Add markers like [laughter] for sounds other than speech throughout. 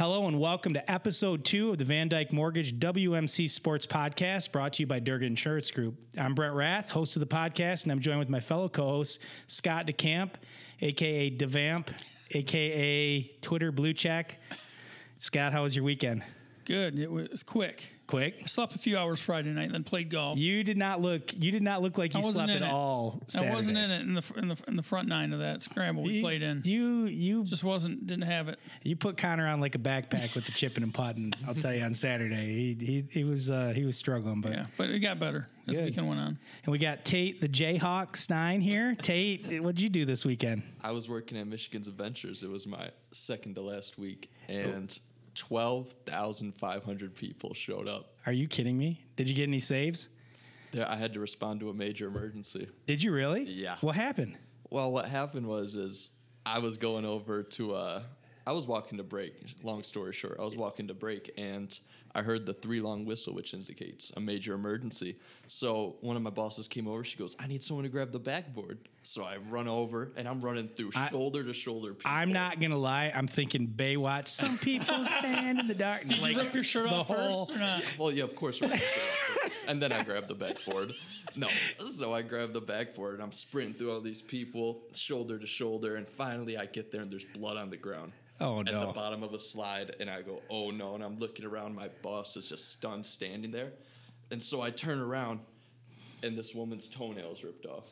Hello and welcome to episode two of the Van Dyke Mortgage WMC Sports Podcast brought to you by Durgan Insurance Group. I'm Brent Raeth, host of the podcast, and I'm joined with my fellow co host, Scott DeCamp, aka DeVamp, aka Twitter Blue Check. Scott, how was your weekend? Good. It was quick. Quick. I slept a few hours Friday night, then played golf. You did not look. You did not look like you I wasn't slept in at it. all. I wasn't in it in the in the in the front nine of that scramble we You- played in. You you Just wasn't didn't have it. you put Connor on like a backpack with the chipping and putting. I'll tell you on Saturday, he he, he was uh, he was struggling, but Yeah, but it got better as the Good. weekend went on. And we got Tate, the Jayhawk Stine here. Tate, what did you do this weekend? I was working at Michigan's Adventures. It was my second to last week, Oh. And 12,500 people showed up. Are you kidding me? Did you get any saves? There, I had to respond to a major emergency. Did you really? Yeah. What happened? Well, what happened was is I was going over to uh, I was walking to break. Long story short, I was walking to break, and I heard the three long whistle, which indicates a major emergency. So one of my bosses came over. She goes, "I need someone to grab the backboard." So I run over, and I'm running through I- shoulder to shoulder. People. I'm not gonna lie. I'm thinking Baywatch. Some people [laughs] stand in the dark. Did you rip your shirt off whole- first or not? Well, yeah, of course. Right. and then I grabbed the backboard. No, so I grabbed the backboard and I'm sprinting through all these people, shoulder to shoulder, and finally I get there and there's blood on the ground. Oh At the bottom of a slide, and I go, oh no, and I'm looking around. My boss is just stunned, standing there, and so I turn around, and this woman's toenails ripped off.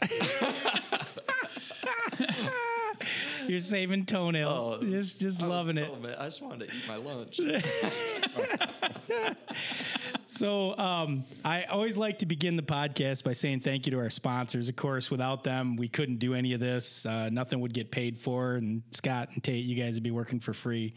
[laughs] You're saving toenails. Oh, just just loving it. I just wanted to eat my lunch. [laughs] [laughs] So um, I always like to begin the podcast by saying thank you to our sponsors. Of course, without them, we couldn't do any of this. Uh, nothing would get paid for. And Scott and Tate, you guys would be working for free.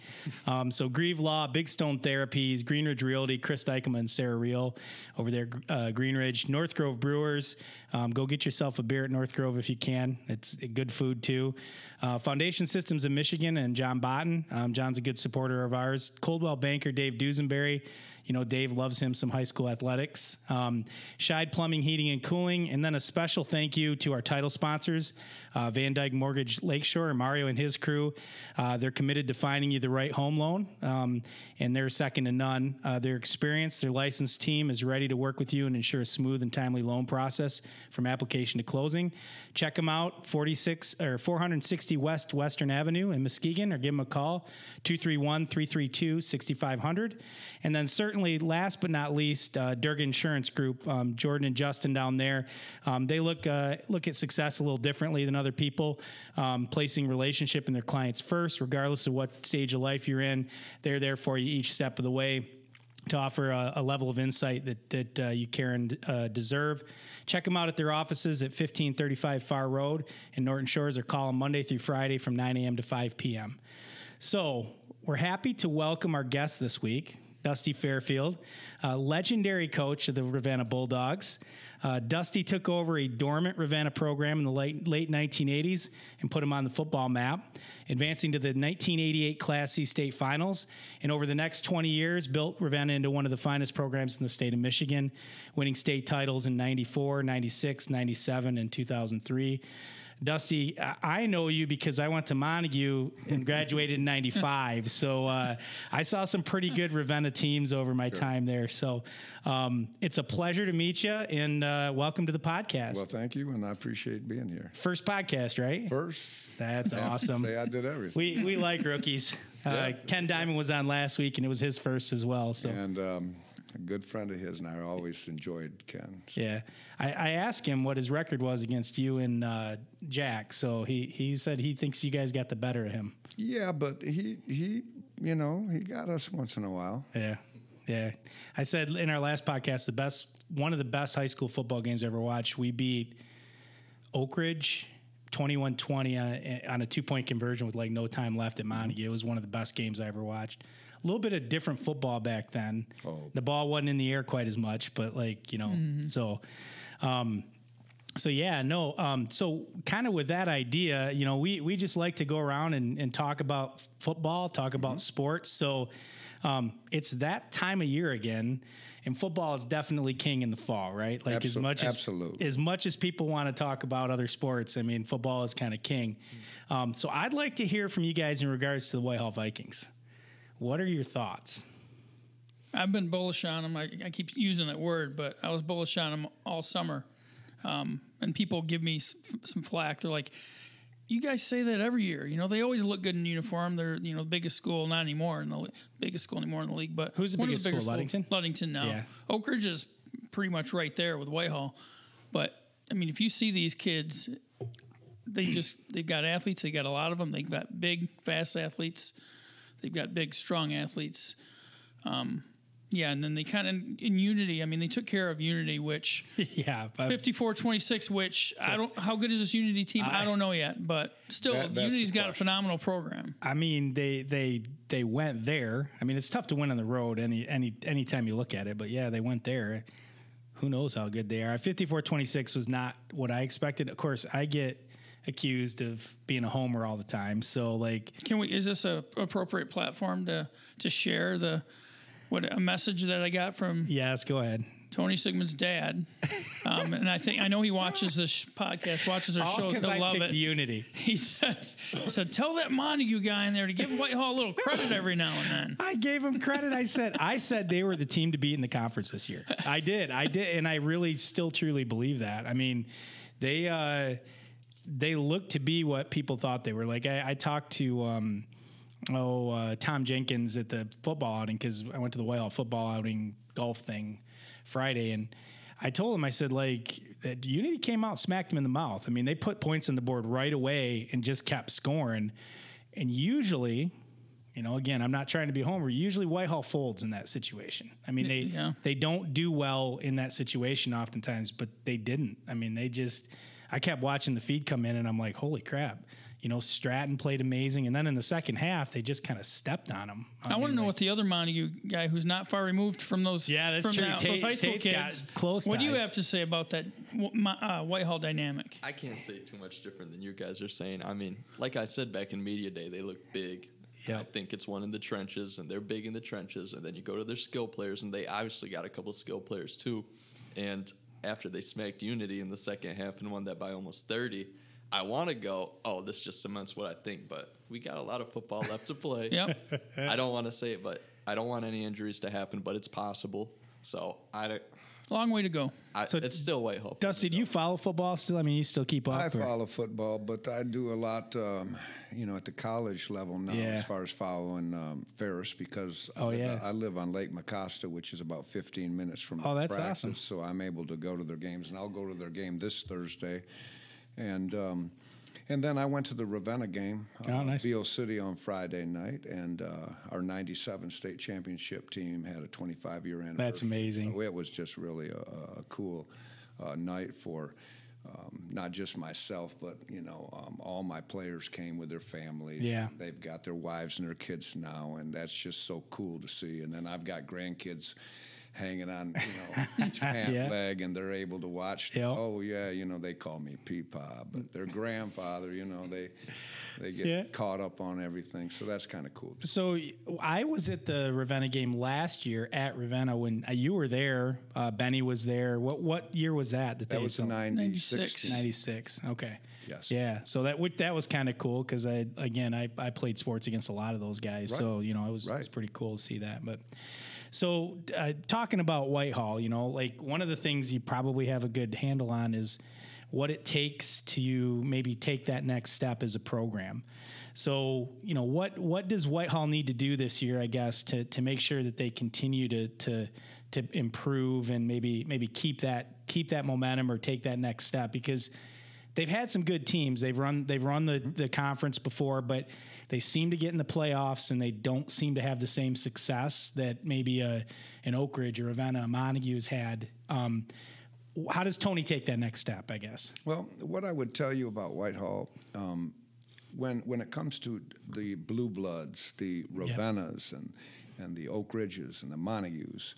Um, so Grieve Law, Big Stone Therapies, Greenridge Realty, Chris Dykema and Sarah Reel over there, uh, Greenridge, North Grove Brewers. Um, go get yourself a beer at North Grove if you can. It's good food too. Uh, Foundation Systems in Michigan and John Botten. Um, John's a good supporter of ours. Coldwell banker Dave Dusenberry. You know, Dave loves him some high school athletics. Um, Plumbing, Heating, and Cooling. And then a special thank you to our title sponsors, uh, Van Dyke Mortgage Lakeshore, Mario and his crew. Uh, they're committed to finding you the right home loan, um, and they're second to none. Uh, their experience, their licensed team is ready to work with you and ensure a smooth and timely loan process from application to closing. Check them out, 46 or 460 West Western Avenue in Muskegon, or give them a call, 231 332 6500. And then, certainly, last but not least, uh, Durgan Insurance Group, um, Jordan and Justin down there, um, they look uh, look at success a little differently than other people, um, placing relationship in their clients first, regardless of what stage of life you're in. They're there for you each step of the way to offer a, a level of insight that that uh, you care and uh, deserve. Check them out at their offices at 1535 Farr Road in Norton Shores, or call them Monday through Friday from 9 a.m. to 5 p.m. So we're happy to welcome our guest this week, Dusty Fairfield, uh, legendary coach of the Ravenna Bulldogs. Uh, Dusty took over a dormant Ravenna program in the late, late 1980s and put him on the football map, advancing to the 1988 Class C state finals. And over the next 20 years, built Ravenna into one of the finest programs in the state of Michigan, winning state titles in 94, 96, 97, and 2003. Dusty, I know you because I went to Montague and graduated in '95. So uh, I saw some pretty good Ravenna teams over my time there. So um, it's a pleasure to meet you and uh, welcome to the podcast. Well, thank you, and I appreciate being here. First podcast, right? First, That's I awesome. Say I did everything. We we like rookies. [laughs] Uh, Yeah. Ken Diamond was on last week and it was his first as well. So and um, a good friend of his, and I always enjoyed Ken. So, yeah, I, I asked him what his record was against you and uh, Jack. So he he said he thinks you guys got the better of him. yeah, but he he, you know, he got us once in a while. Yeah. Yeah. I said in our last podcast, the best, one of the best high school football games I ever watched, we beat Oak Ridge 21 20 on, on a two point conversion with like no time left at Montague. It was one of the best games I ever watched. A little bit of different football back then. Oh. The ball wasn't in the air quite as much, but like, you know, so. Um, so yeah, no. Um, so kind of with that idea, you know, we we just like to go around and, and talk about football, talk about sports. So um, it's that time of year again, and football is definitely king in the fall, right? Like as much as absolutely. as much as people want to talk about other sports, I mean, football is kind of king. Um, so I'd like to hear from you guys in regards to the Whitehall Vikings. What are your thoughts? I've been bullish on them. I, I keep using that word, but I was bullish on them all summer. Um, and people give me s- some flack. They're like, "You guys say that every year. You know, they always look good in uniform. They're you know the biggest school, not anymore in the biggest school anymore in the league. But Who's the biggest school, bigger schools- Ludington? Ludington now. Yeah. Oak Ridge is pretty much right there with Whitehall. But I mean, if you see these kids, they just they've got athletes. They got a lot of them. They've got big, fast athletes. They've got big, strong athletes. Um, yeah, and then they kind of in Unity. I mean, they took care of Unity, which [laughs] yeah, but 54-26, Which I don't. How good is this Unity team? I, don't know yet, but still, That- Unity's got a phenomenal program. I mean, they they they went there. I mean, it's tough to win on the road any any anytime you look at it, but yeah, they went there. Who knows how good they are? 54-26 was not what I expected. Of course, I get accused of being a homer all the time. So like, Can we? Is this a appropriate platform to to share the what a message that I got from yes, go ahead. Tony Sigmon's dad? Um, and I think I know he watches this podcast, watches our All shows. 'cause He'll I love it. Unity. He said, "He said tell that Montague guy in there to give Whitehall a little credit every now and then." I gave him credit. I said I said they were the team to beat in the conference this year. I did. I did, and I really still truly believe that. I mean, they uh, they look to be what people thought they were. Like I, I talked to um, oh uh, Tom Jenkins at the football outing because I went to the Whitehall football outing golf thing Friday, and I told him I said like that Unity came out smacked him in the mouth. I mean, they put points on the board right away and just kept scoring, and usually. You know, again, I'm not trying to be homer. Usually, Whitehall folds in that situation. I mean, they Yeah. they don't do well in that situation oftentimes, but they didn't. I mean, they just. I kept watching the feed come in, and I'm like, holy crap! You know, Stratton played amazing, and then in the second half, they just kind of stepped on him. I want to know what the other Montague guy, who's not far removed from those, Yeah, that's from true. that- Tate- those high school Tate's kids. close what do you have to say about that Wh- Mo- uh, Whitehall dynamic? I can't say too much different than you guys are saying. I mean, like I said back in media day, they look big. Yep. I think it's one in the trenches, and they're big in the trenches. And then you go to their skill players, and they obviously got a couple skill players too. And after they smacked Unity in the second half and won that by almost 30, I want to go, oh, this just cements what I think. But we got a lot of football left to play. Yep. [laughs] I don't want to say it, but I don't want any injuries to happen, but it's possible. So I, don't- Long way to go. I So it's still Whitehall. for Dusty, do you follow football still? I mean, you still keep up. I or- follow football, but I do a lot, um, you know, at the college level now Yeah. as far as following um, Ferris because I Oh, live- yeah. I live on Lake Mecosta, which is about 15 minutes from Oh, that's practice, awesome. So I'm able to go to their games, and I'll go to their game this Thursday, and. Um, and then I went to the Ravenna game, Oh, uh, nice. Beal City on Friday night, and uh, our '97 state championship team had a 25 year anniversary. That's amazing. So it was just really a, a cool uh, night for um, not just myself, but you know, um, all my players came with their families. Yeah. they've got their wives and their kids now, and that's just so cool to see. And then I've got grandkids hanging on, you know, [laughs] each pant Yeah. leg, and they're able to watch. Yeah. Oh yeah, you know, they call me Peepaw, but their grandfather, you know, they they get Yeah. caught up on everything. So that's kind of cool. So I was at the Ravenna game last year at Ravenna when uh, you were there. Uh, Benny was there. What what year was that? That, That was the 96. 96. 96. Okay. Yes. Yeah. So that would that was kind of cool because I again I, I played sports against a lot of those guys. Right. So you know it was, it was pretty cool to see that. But so uh, talking about Whitehall, you know, like one of the things you probably have a good handle on is what it takes to maybe take that next step as a program. So you know what what does Whitehall need to do this year? I guess to to make sure that they continue to to to improve and maybe maybe keep that keep that momentum or take that next step because they've had some good teams. They've run they've run the, the conference before, but they seem to get in the playoffs and they don't seem to have the same success that maybe a, an Oak Ridge or Ravenna, Montague has had. Um, how does Tony take that next step? I guess. Well, what I would tell you about Whitehall, um, when when it comes to the Blue Bloods, the Ravennas, and and the Oak Ridges and the Montagues,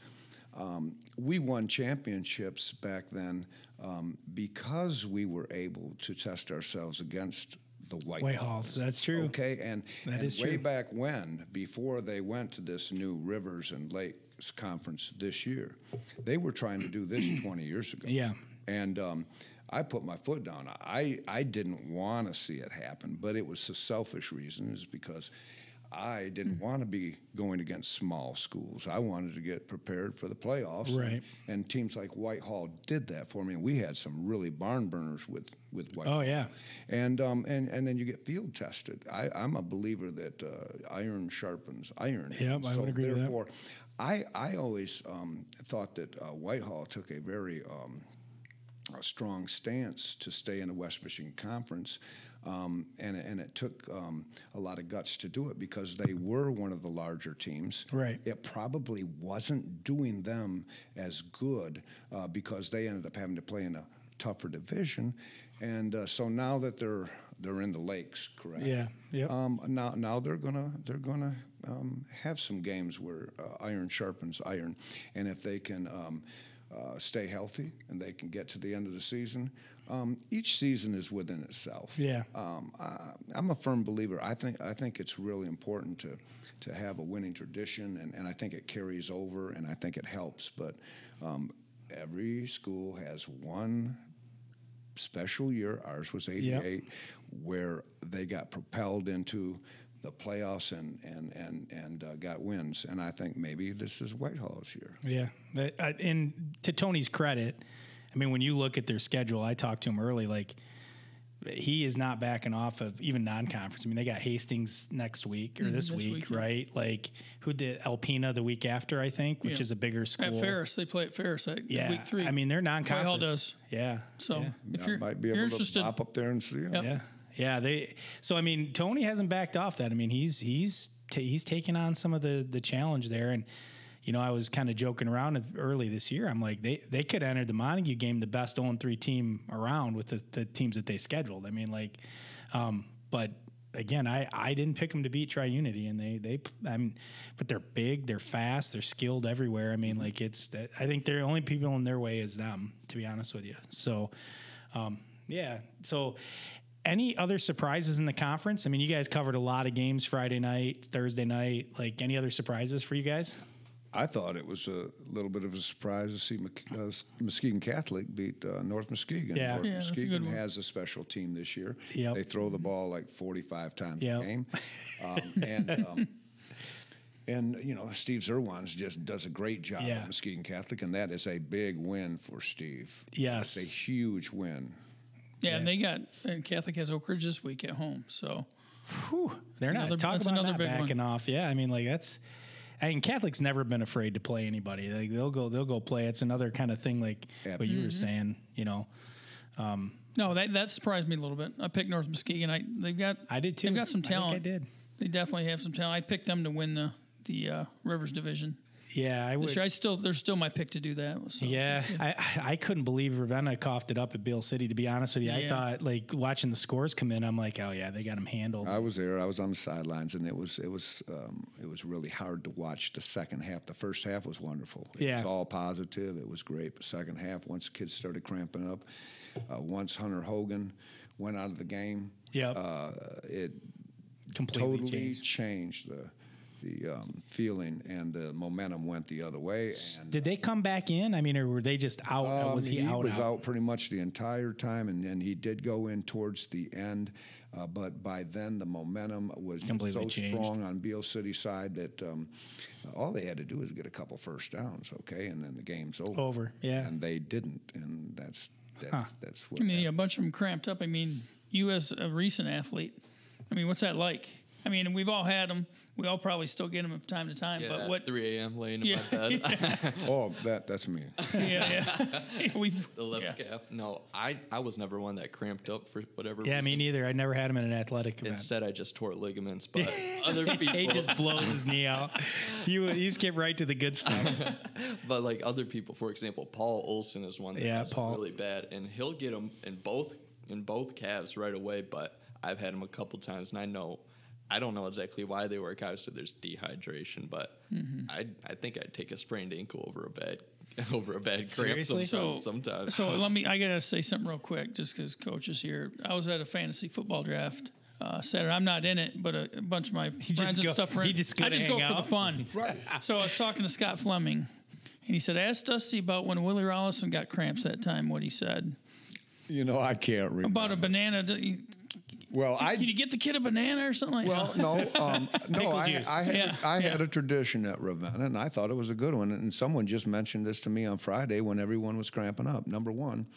um, we won championships back then um, because we were able to test ourselves against the White Whitehalls, that's true. Okay, and, That and is way true. back when, before they went to this new Rivers and Lakes conference this year, they were trying to do this [clears throat] 20 years ago. Yeah. And um, I put my foot down. I, I didn't want to see it happen, but it was a selfish reason, is because I didn't want to be going against small schools. I wanted to get prepared for the playoffs. Right. And teams like Whitehall did that for me. And we had some really barn burners with, with Whitehall. Oh yeah. And, um, and, and then you get field tested. I, I'm a believer that uh, iron sharpens iron. Yep, I would agree with that. therefore, I, I always um, thought that uh, Whitehall took a very um, a strong stance to stay in the West Michigan Conference. Um, and, and it took um, a lot of guts to do it because they were one of the larger teams. Right. It probably wasn't doing them as good uh, because they ended up having to play in a tougher division. And uh, so now that they're they're in the lakes, correct? Yeah, yep. Um, now now they're gonna they're gonna um, have some games where uh, iron sharpens iron, and if they can. Um, uh, stay healthy and they can get to the end of the season. Um, each season is within itself. Yeah. Um, I, I'm a firm believer. I think I think it's really important to to have a winning tradition, and, and I think it carries over, and I think it helps. But um, every school has one special year. Ours was '88, where they got propelled into the playoffs and and and and uh, got wins. And I think maybe this is Whitehall's year. Yeah, uh, and to Tony's credit, I mean, when you look at their schedule, I talked to him early. Like, he is not backing off of even non-conference. I mean, they got Hastings next week or mm-hmm, this, this week, week, yeah. right? Like, who did Alpena the week after? I think, which Yeah. is a bigger school. At Ferris, they play at Ferris at yeah. week three. I mean, they're non-conference. Whitehall does. Yeah. so yeah. if you're, might be able to interested, pop up there and see 'em. Yep. Yeah, yeah. They so I mean Tony hasn't backed off that. I mean he's he's ta he's taken on some of the the challenge there, and you know I was kind of joking around early this year. I'm like they they could enter the Montague game the best 0 3 team around with the, the teams that they scheduled. I mean like, um, but. Again, I, I didn't pick them to beat Tri Unity, and they they I mean, but they're big, they're fast, they're skilled everywhere. I mean, like it's I think they're the only people in their way is them, to be honest with you. So, um, yeah. So, any other surprises in the conference? I mean, you guys covered a lot of games Friday night, Thursday night. Like, any other surprises for you guys? I thought it was a little bit of a surprise to see uh, Muskegon Catholic beat uh, North Muskegon. Yeah. North Yeah, that's a good Muskegon one. has a special team this year. Yep. They throw the ball like 45 times Yep. a game. [laughs] Um, and, um, and, you know, Steve Zerwans just does a great job Yeah. at Muskegon Catholic, and that is a big win for Steve. Yes. It's a huge win. yeah, and they got and Catholic has Oak Ridge this week at home. So Whew, they're not another- talking about another not big one. backing off. Yeah, I mean, like that's. I mean, Catholics never been afraid to play anybody. Like they'll go, they'll go play. It's another kind of thing, like what you were saying. You know, no, that that surprised me a little bit. I picked North Muskegon. I they've got I did too. They've got some I think talent. I did. They definitely have some talent. I picked them to win the the uh, Rivers division. Yeah, I would. This year, I still they're still my pick to do that. So. Yeah, I, I couldn't believe Ravenna coughed it up at Beal City. To be honest with you, I Yeah. thought like watching the scores come in, I'm like, oh yeah, they got them handled. I was there. I was on the sidelines, and it was it was um, it was really hard to watch the second half. The first half was wonderful. It Yeah. was all positive. It was great. The second half, once kids started cramping up, uh, once Hunter Hogan went out of the game, Yep. uh, it Completely totally changed. changed, the the um, feeling, and the momentum went the other way. And Did they come back in? I mean, or were they just out? um, was he, out? He was out? out pretty much the entire time, and, and he did go in towards the end. Uh, but by then, the momentum was Completely so changed. strong on Beal City side that um, all they had to do was get a couple first downs, okay, and then the game's over. Over, yeah. And they didn't, and that's that's, Huh. that's what. I mean, happened. a bunch of them cramped up. I mean, you as a recent athlete, I mean, what's that like? I mean, we've all had them. We all probably still get them from time to time. Yeah, but what? 3 a.m. laying in Yeah. my bed. [laughs] [laughs] Oh, that that's me. [laughs] Yeah, yeah. we the left yeah. calf. No, I, I was never one that cramped up for whatever Yeah, me neither. I never had him in an athletic event. Instead, I just tore ligaments. But other people, he just blows his knee out. You you skip right to the good stuff. but like other people, for example, Paul Olson is one that Yeah, has Paul. really bad, and he'll get them in both in both calves right away. But I've had him a couple times, and I know. I don't know exactly why they work. Obviously, there's dehydration, but Mm-hmm. I I think I'd take a sprained ankle over a bad [laughs] over a bad cramp sometimes. So- sometimes. So [laughs] let me. I gotta say something real quick, just because coach is here. I was at a fantasy football draft uh, Saturday. I'm not in it, but a, a bunch of my [laughs] just friends and go- stuff are he in. just go I just go hang for the fun. Right. So I was talking to Scott Fleming, and he said, "Ask Dusty about when Willie Rollison got cramps that time. What he said You know, I can't remember. about a banana." D- Well, I Can you get the kid a banana or something like Well, no, [laughs] um, no. I. I had Yeah, I had yeah. a tradition at Ravenna, and I thought it was a good one. And someone just mentioned this to me on Friday when everyone was cramping up. Number one,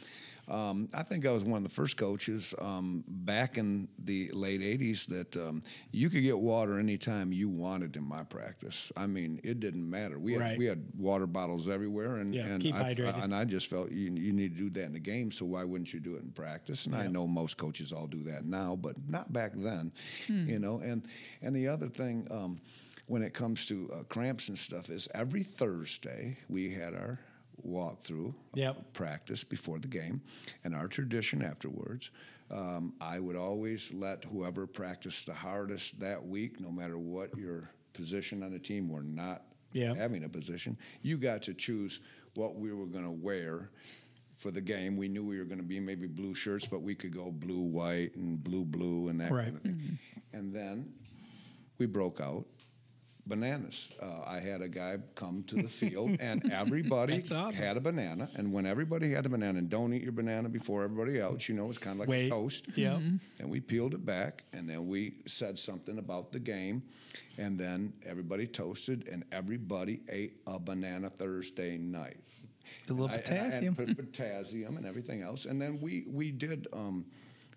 um, I think I was one of the first coaches um, back in the late '80s that um, you could get water anytime you wanted in my practice. I mean, it didn't matter. We had Right. we had water bottles everywhere, and Yeah, and keep I, hydrated. and I just felt you, you need to do that in the game. So why wouldn't you do it in practice? And I know most coaches all do that now, but not back then. You know, and and the other thing. Um, when it comes to uh, cramps and stuff, is every Thursday we had our walkthrough Yep. practice before the game, and our tradition afterwards. Um, I would always let whoever practiced the hardest that week, no matter what your position on the team, we're not Yep. having a position. You got to choose what we were going to wear for the game. We knew we were going to be maybe blue shirts, but we could go blue, white, and blue, blue, and that Right. kind of thing. And then we broke out bananas. Uh, I had a guy come to the field, [laughs] and everybody awesome. had a banana. And when everybody had a banana, and don't eat your banana before everybody else, you know, it's kind of like Wait. a toast. Yep. And we peeled it back, and then we said something about the game, and then everybody toasted, and everybody ate a banana Thursday night. The little I- and I- potassium. and put potassium and everything else. And then we we did um,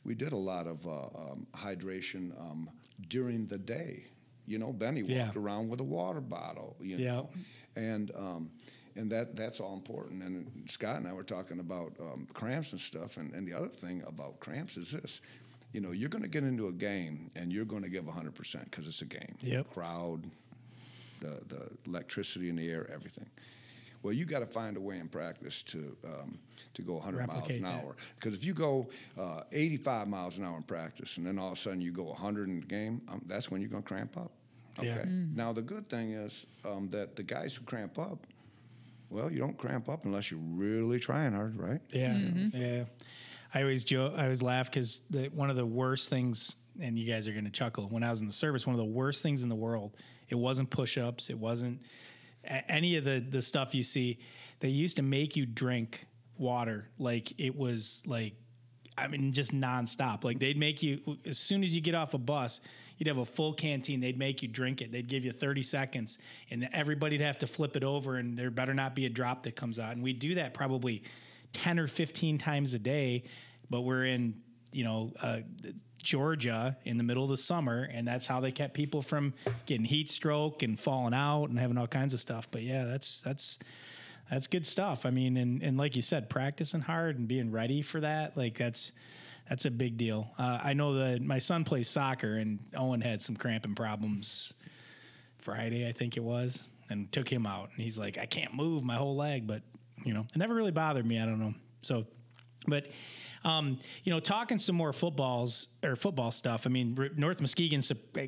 we did a lot of uh, um, hydration um, during the day. You know, Benny walked Yeah. around with a water bottle. You Yeah. know, and um, and that that's all important. And Scott and I were talking about um, cramps and stuff. And, and the other thing about cramps is this. You know, you're going to get into a game and you're going to give 100% because it's a game. Yep. Crowd, the, the electricity in the air, everything. Well, you got to find a way in practice to um, to go 100 miles Replicate an that. hour. Because if you go uh, 85 miles an hour in practice and then all of a sudden you go 100 in the game, um, that's when you're going to cramp up. Okay. Yeah. Now the good thing is um, that the guys who cramp up, well, you don't cramp up unless you're really trying hard, right? Yeah, yeah. I always joke, I always laugh because one of the worst things, and you guys are going to chuckle. When I was in the service, one of the worst things in the world. It wasn't push-ups. It wasn't a- any of the the stuff you see. They used to make you drink water like it was like I mean, just nonstop. Like they'd make you as soon as you get off a bus, you'd have a full canteen. They'd make you drink it. They'd give you 30 seconds, and everybody'd have to flip it over, and there better not be a drop that comes out. And we do that probably 10 or 15 times a day. But we're in, you know, uh, Georgia in the middle of the summer, and that's how they kept people from getting heat stroke and falling out and having all kinds of stuff. But yeah, that's that's that's good stuff. I mean, and, and like you said, practicing hard and being ready for that, like that's that's a big deal. Uh, I know that my son plays soccer, and Owen had some cramping problems Friday, I think it was, and took him out. And he's like, I can't move my whole leg, but you know, it never really bothered me. I don't know. So, but um, you know, talking some more footballs or football stuff. I mean, North Muskegon.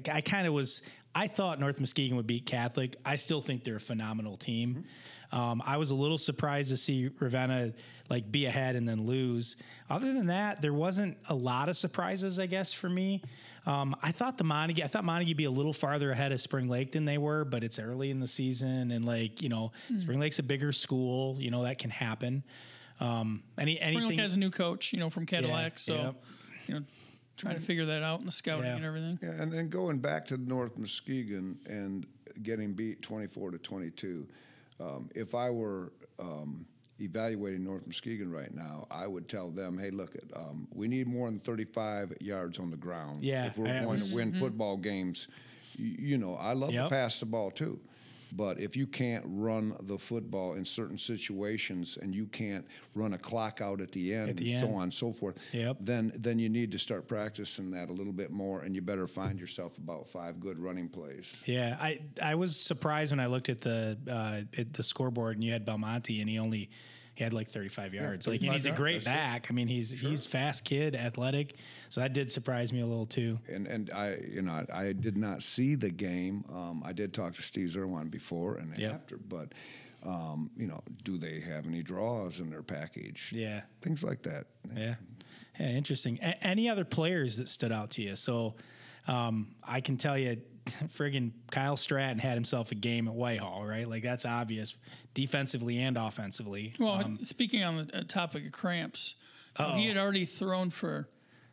I kind of was. I thought North Muskegon would beat Catholic. I still think they're a phenomenal team. Um, I was a little surprised to see Ravenna like be ahead and then lose. Other than that, there wasn't a lot of surprises, I guess, for me. Um, I thought the Montague, I thought Montague would be a little farther ahead of Spring Lake than they were, but it's early in the season, and like you know, Spring Lake's a bigger school. You know that can happen. Um, any Spring anything? Lake has a new coach, you know, from Cadillac, so yep. you know, trying to figure that out in the scouting Yeah. and everything. Yeah, and, and going back to North Muskegon and getting beat 24 to 22, um, if I were um, evaluating North Muskegon right now, I would tell them, hey, look, it, um, we need more than 35 yards on the ground. Yeah, If we're I going was- to win football games, you, you know, I love Yep. to pass the ball too. But if you can't run the football in certain situations and you can't run a clock out at the end, At the and so on and so forth, Yep. then then you need to start practicing that a little bit more, and you better find yourself about five good running plays. Yeah, I I was surprised when I looked at the uh, at the scoreboard and you had Belmonte and he only he had like 35 yards. like and 35 he's a great that's it. back. I mean, he's he's fast kid, athletic. So that did surprise me a little too. And and I you know I, I did not see the game. Um, I did talk to Steve Zerwan before and Yep. after, but um, you know, do they have any draws in their package? Yeah. things like that. Yeah. Yeah, interesting. A- any other players that stood out to you? So um, I can tell you, [laughs] friggin' Kyle Stratton had himself a game at Whitehall, right? Like that's obvious, defensively and offensively. Well, Um, speaking on the uh, topic of cramps, he had already thrown for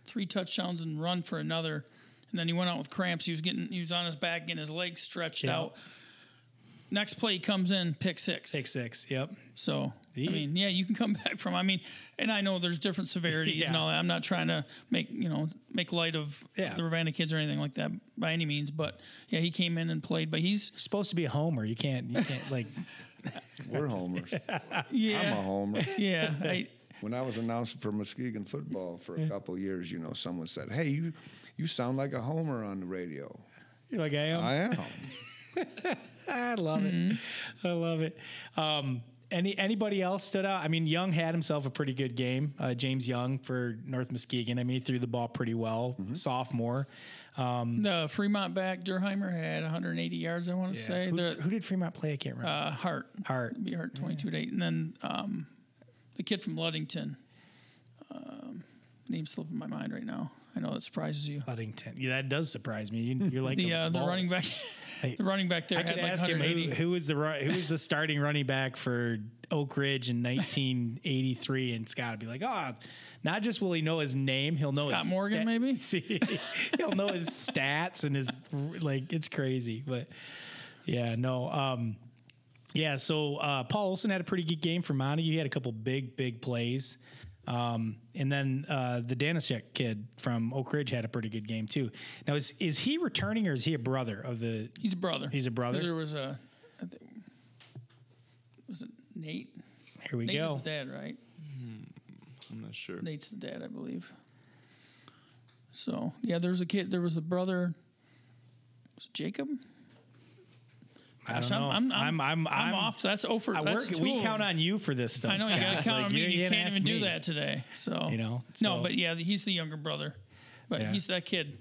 three touchdowns and run for another. And then he went out with cramps. He was getting he was on his back, getting his legs stretched Yeah. out. Next play he comes in, pick six. Pick six. Yep. So He- I mean, yeah, you can come [laughs] back from. I mean, and I know there's different severities and all that. I'm not trying to make you know make light of Yeah. the Ravenna kids or anything like that by any means. But yeah, he came in and played. But he's supposed to be a homer. You can't. You can't [laughs] like. We're homers. [laughs] yeah, I'm a homer. yeah. I, When I was announcing for Muskegon football for a couple of years, you know, someone said, "Hey, you you sound like a homer on the radio." You're like I am. I am. [laughs] I love it. I love it. Um, any anybody else stood out? I mean, Young had himself a pretty good game. Uh, James Young for North Muskegon. I mean, he threw the ball pretty well. Sophomore. the Fremont back Durheimer had 180 yards. I want to say Who, the who did Fremont play? I can't remember. uh, Hart Hart. be Hart 22 to eight, and then um, the kid from Ludington. Um, name slipping my mind right now. I know that surprises you. Ludington. Yeah, that does surprise me. You, you're like The a uh, the running back, Hey, [laughs] the running back there I had could like ask him who, who was the who was the [laughs] starting running back for Oak Ridge in 1983, and Scott would be like, "Oh, not just will he know his name, he'll know Scott Morgan, stat- maybe? [laughs] See, he'll know his stats and his like it's crazy, but yeah, no, um, yeah. So uh, Paul Olson had a pretty good game for Montague. He had a couple big, big plays. Um, and then uh, the Danishek kid from Oak Ridge had a pretty good game too. Now, is is he returning or is he a brother of the He's a brother. He's a brother? There was a, I think, was it Nate? Here we Nate go. was the dad, right? I'm not sure. Nate's the dad, I believe. So yeah, there was a kid. There was a brother. Was it Jacob? I don't Gosh, know. I'm, I'm, I'm, I'm, off. That's over. I work. two We count on you for this stuff. I know you got to count on me. you- can't even do that today. So You know, No, but yeah, he's the younger brother. But he's that kid.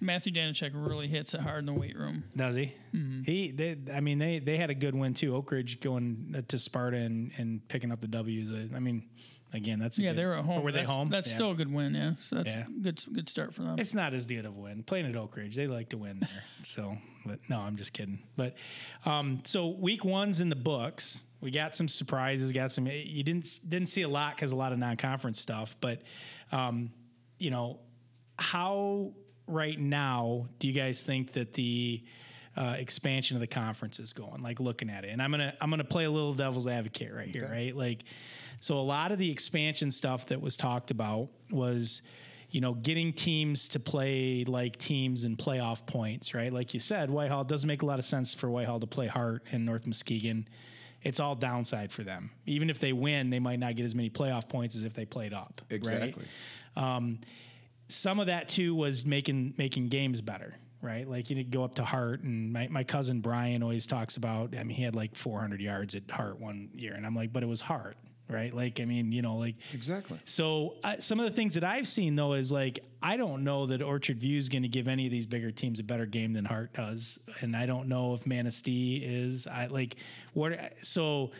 Matthew Danachek really hits it hard in the weight room. Does he? Mm-hmm. He. They, I mean, they they had a good win too. Oak Ridge going to Sparta and, and picking up the W's. I mean, again, that's a Yeah, good- they were at home. Or were they That's- home? That's Yeah. still a good win. Yeah, so that's Yeah. good. Good start for them. It's not as good of a win. Playing at Oak Ridge, they like to win there. [laughs] so, but no, I'm just kidding. But um, so week one's in the books. We got some surprises. Got some. You didn't didn't see a lot because a lot of non-conference stuff. But um, you know, how right now do you guys think that the uh, expansion of the conference is going? Like looking at it, and I'm gonna I'm gonna play a little devil's advocate right here, right? Like, so a lot of the expansion stuff that was talked about was, you know, getting teams to play like teams and playoff points, right? Like you said, Whitehall doesn't make a lot of sense for Whitehall to play Hart and North Muskegon. It's all downside for them. Even if they win, they might not get as many playoff points as if they played up. right? Exactly. some of that too was making making games better, right? Like you need to go up to Hart, and my, my cousin Brian always talks about. I mean, he had like 400 yards at Hart one year, and I'm like, but it was Hart, right? Like, I mean, you know, like Exactly. so uh, some of the things that I've seen though is like I don't know that Orchard View is going to give any of these bigger teams a better game than Hart does, and I don't know if Manistee is. I like what so.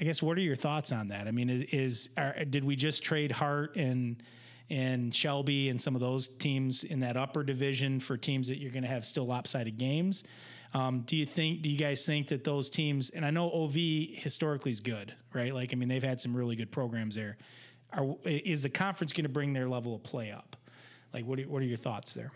I guess what are your thoughts on that? I mean, is, is are, did we just trade Hart and and Shelby and some of those teams in that upper division for teams that you're going to have still lopsided games? Um, do you think? Do you guys think that those teams? And I know OV historically is good, right? Like, I mean, they've had some really good programs there. Are, is the conference going to bring their level of play up? Like, what are, what are your thoughts there?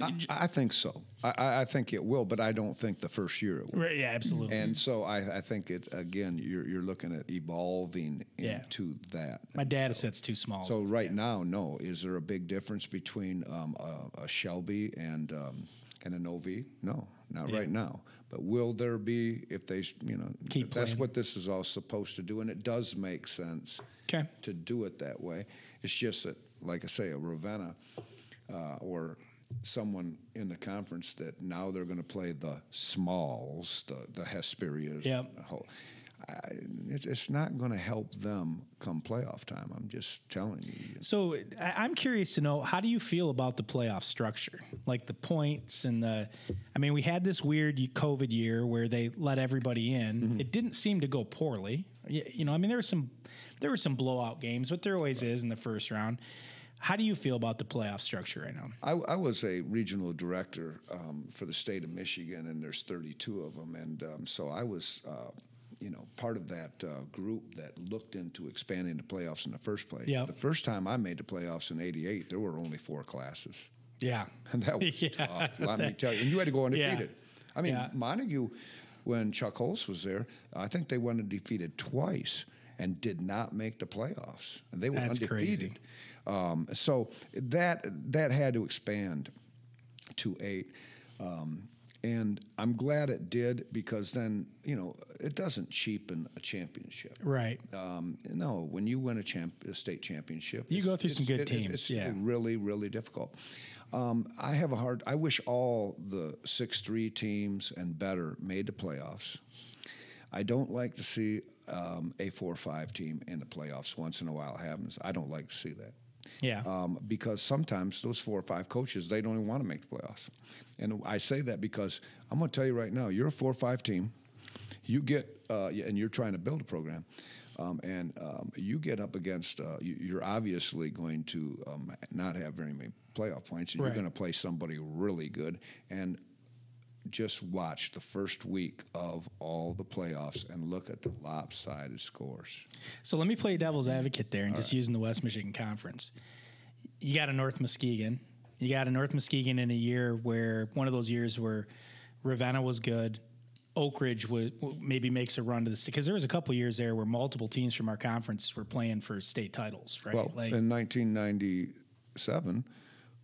I, I think so. I- I, think it will, but I don't think the first year it will. Right, yeah, absolutely. And so I, I think it again. You're you're looking at evolving Yeah. into that. My data set's too small. So right now, no. Is there a big difference between um, a, a Shelby and um, and an OV? No, not right now. But will there be if they, you know, Keep that's playing. what this is all supposed to do, and it does make sense Okay. to do it that way. It's just that, like I say, a Ravenna uh, or someone in the conference that now they're going to play the smalls, the the Hesperias. Yep. whole- I, it's, it's not going to help them come playoff time. I'm just telling you. So I'm curious to know how do you feel about the playoff structure, like the points and the. I mean, we had this weird COVID year where they let everybody in. Mm-hmm. It didn't seem to go poorly. You know, I mean, there were some there were some blowout games, but there always is in the first round. How do you feel about the playoff structure right now? I, I was a regional director um, for the state of Michigan, and there's 32 of them, and um, so I was, uh, you know, part of that uh, group that looked into expanding the playoffs in the first place. Yep. The first time I made the playoffs in '88, there were only four classes. Yeah. [laughs] And that was [laughs] Yeah, tough. Let me tell you. And you had to go undefeated. I mean, Yeah. Montague, when Chuck Holst was there, I think they went undefeated twice and did not make the playoffs. And they were That's undefeated. Um, so that that had to expand to eight. Um, and I'm glad it did because then, you know, it doesn't cheapen a championship. Right. Um, no, when you win a, champ, a state championship, You go through some good it- it- teams, It's yeah. really, really difficult. Um, I have a hard. I wish all the six three teams and better made the playoffs. I don't like to see um, a four five team in the playoffs. Once in a while it happens. I don't like to see that Yeah. um, because sometimes those four or five coaches they don't even want to make the playoffs. And I say that because I'm going to tell you right now, you're a four or five team. You get uh, and you're trying to build a program, um, and um, you get up against. Uh, you, you're obviously going to um, not have very many playoff points, and Right. you're going to play somebody really good and. Just watch the first week of all the playoffs and look at the lopsided scores. So let me play devil's advocate there and just using the West Michigan Conference. You got a North Muskegon. You got a North Muskegon in a year where one of those years where Ravenna was good, Oak Ridge would, maybe makes a run to the state because there was a couple years there where multiple teams from our conference were playing for state titles, right? Well, in 1997,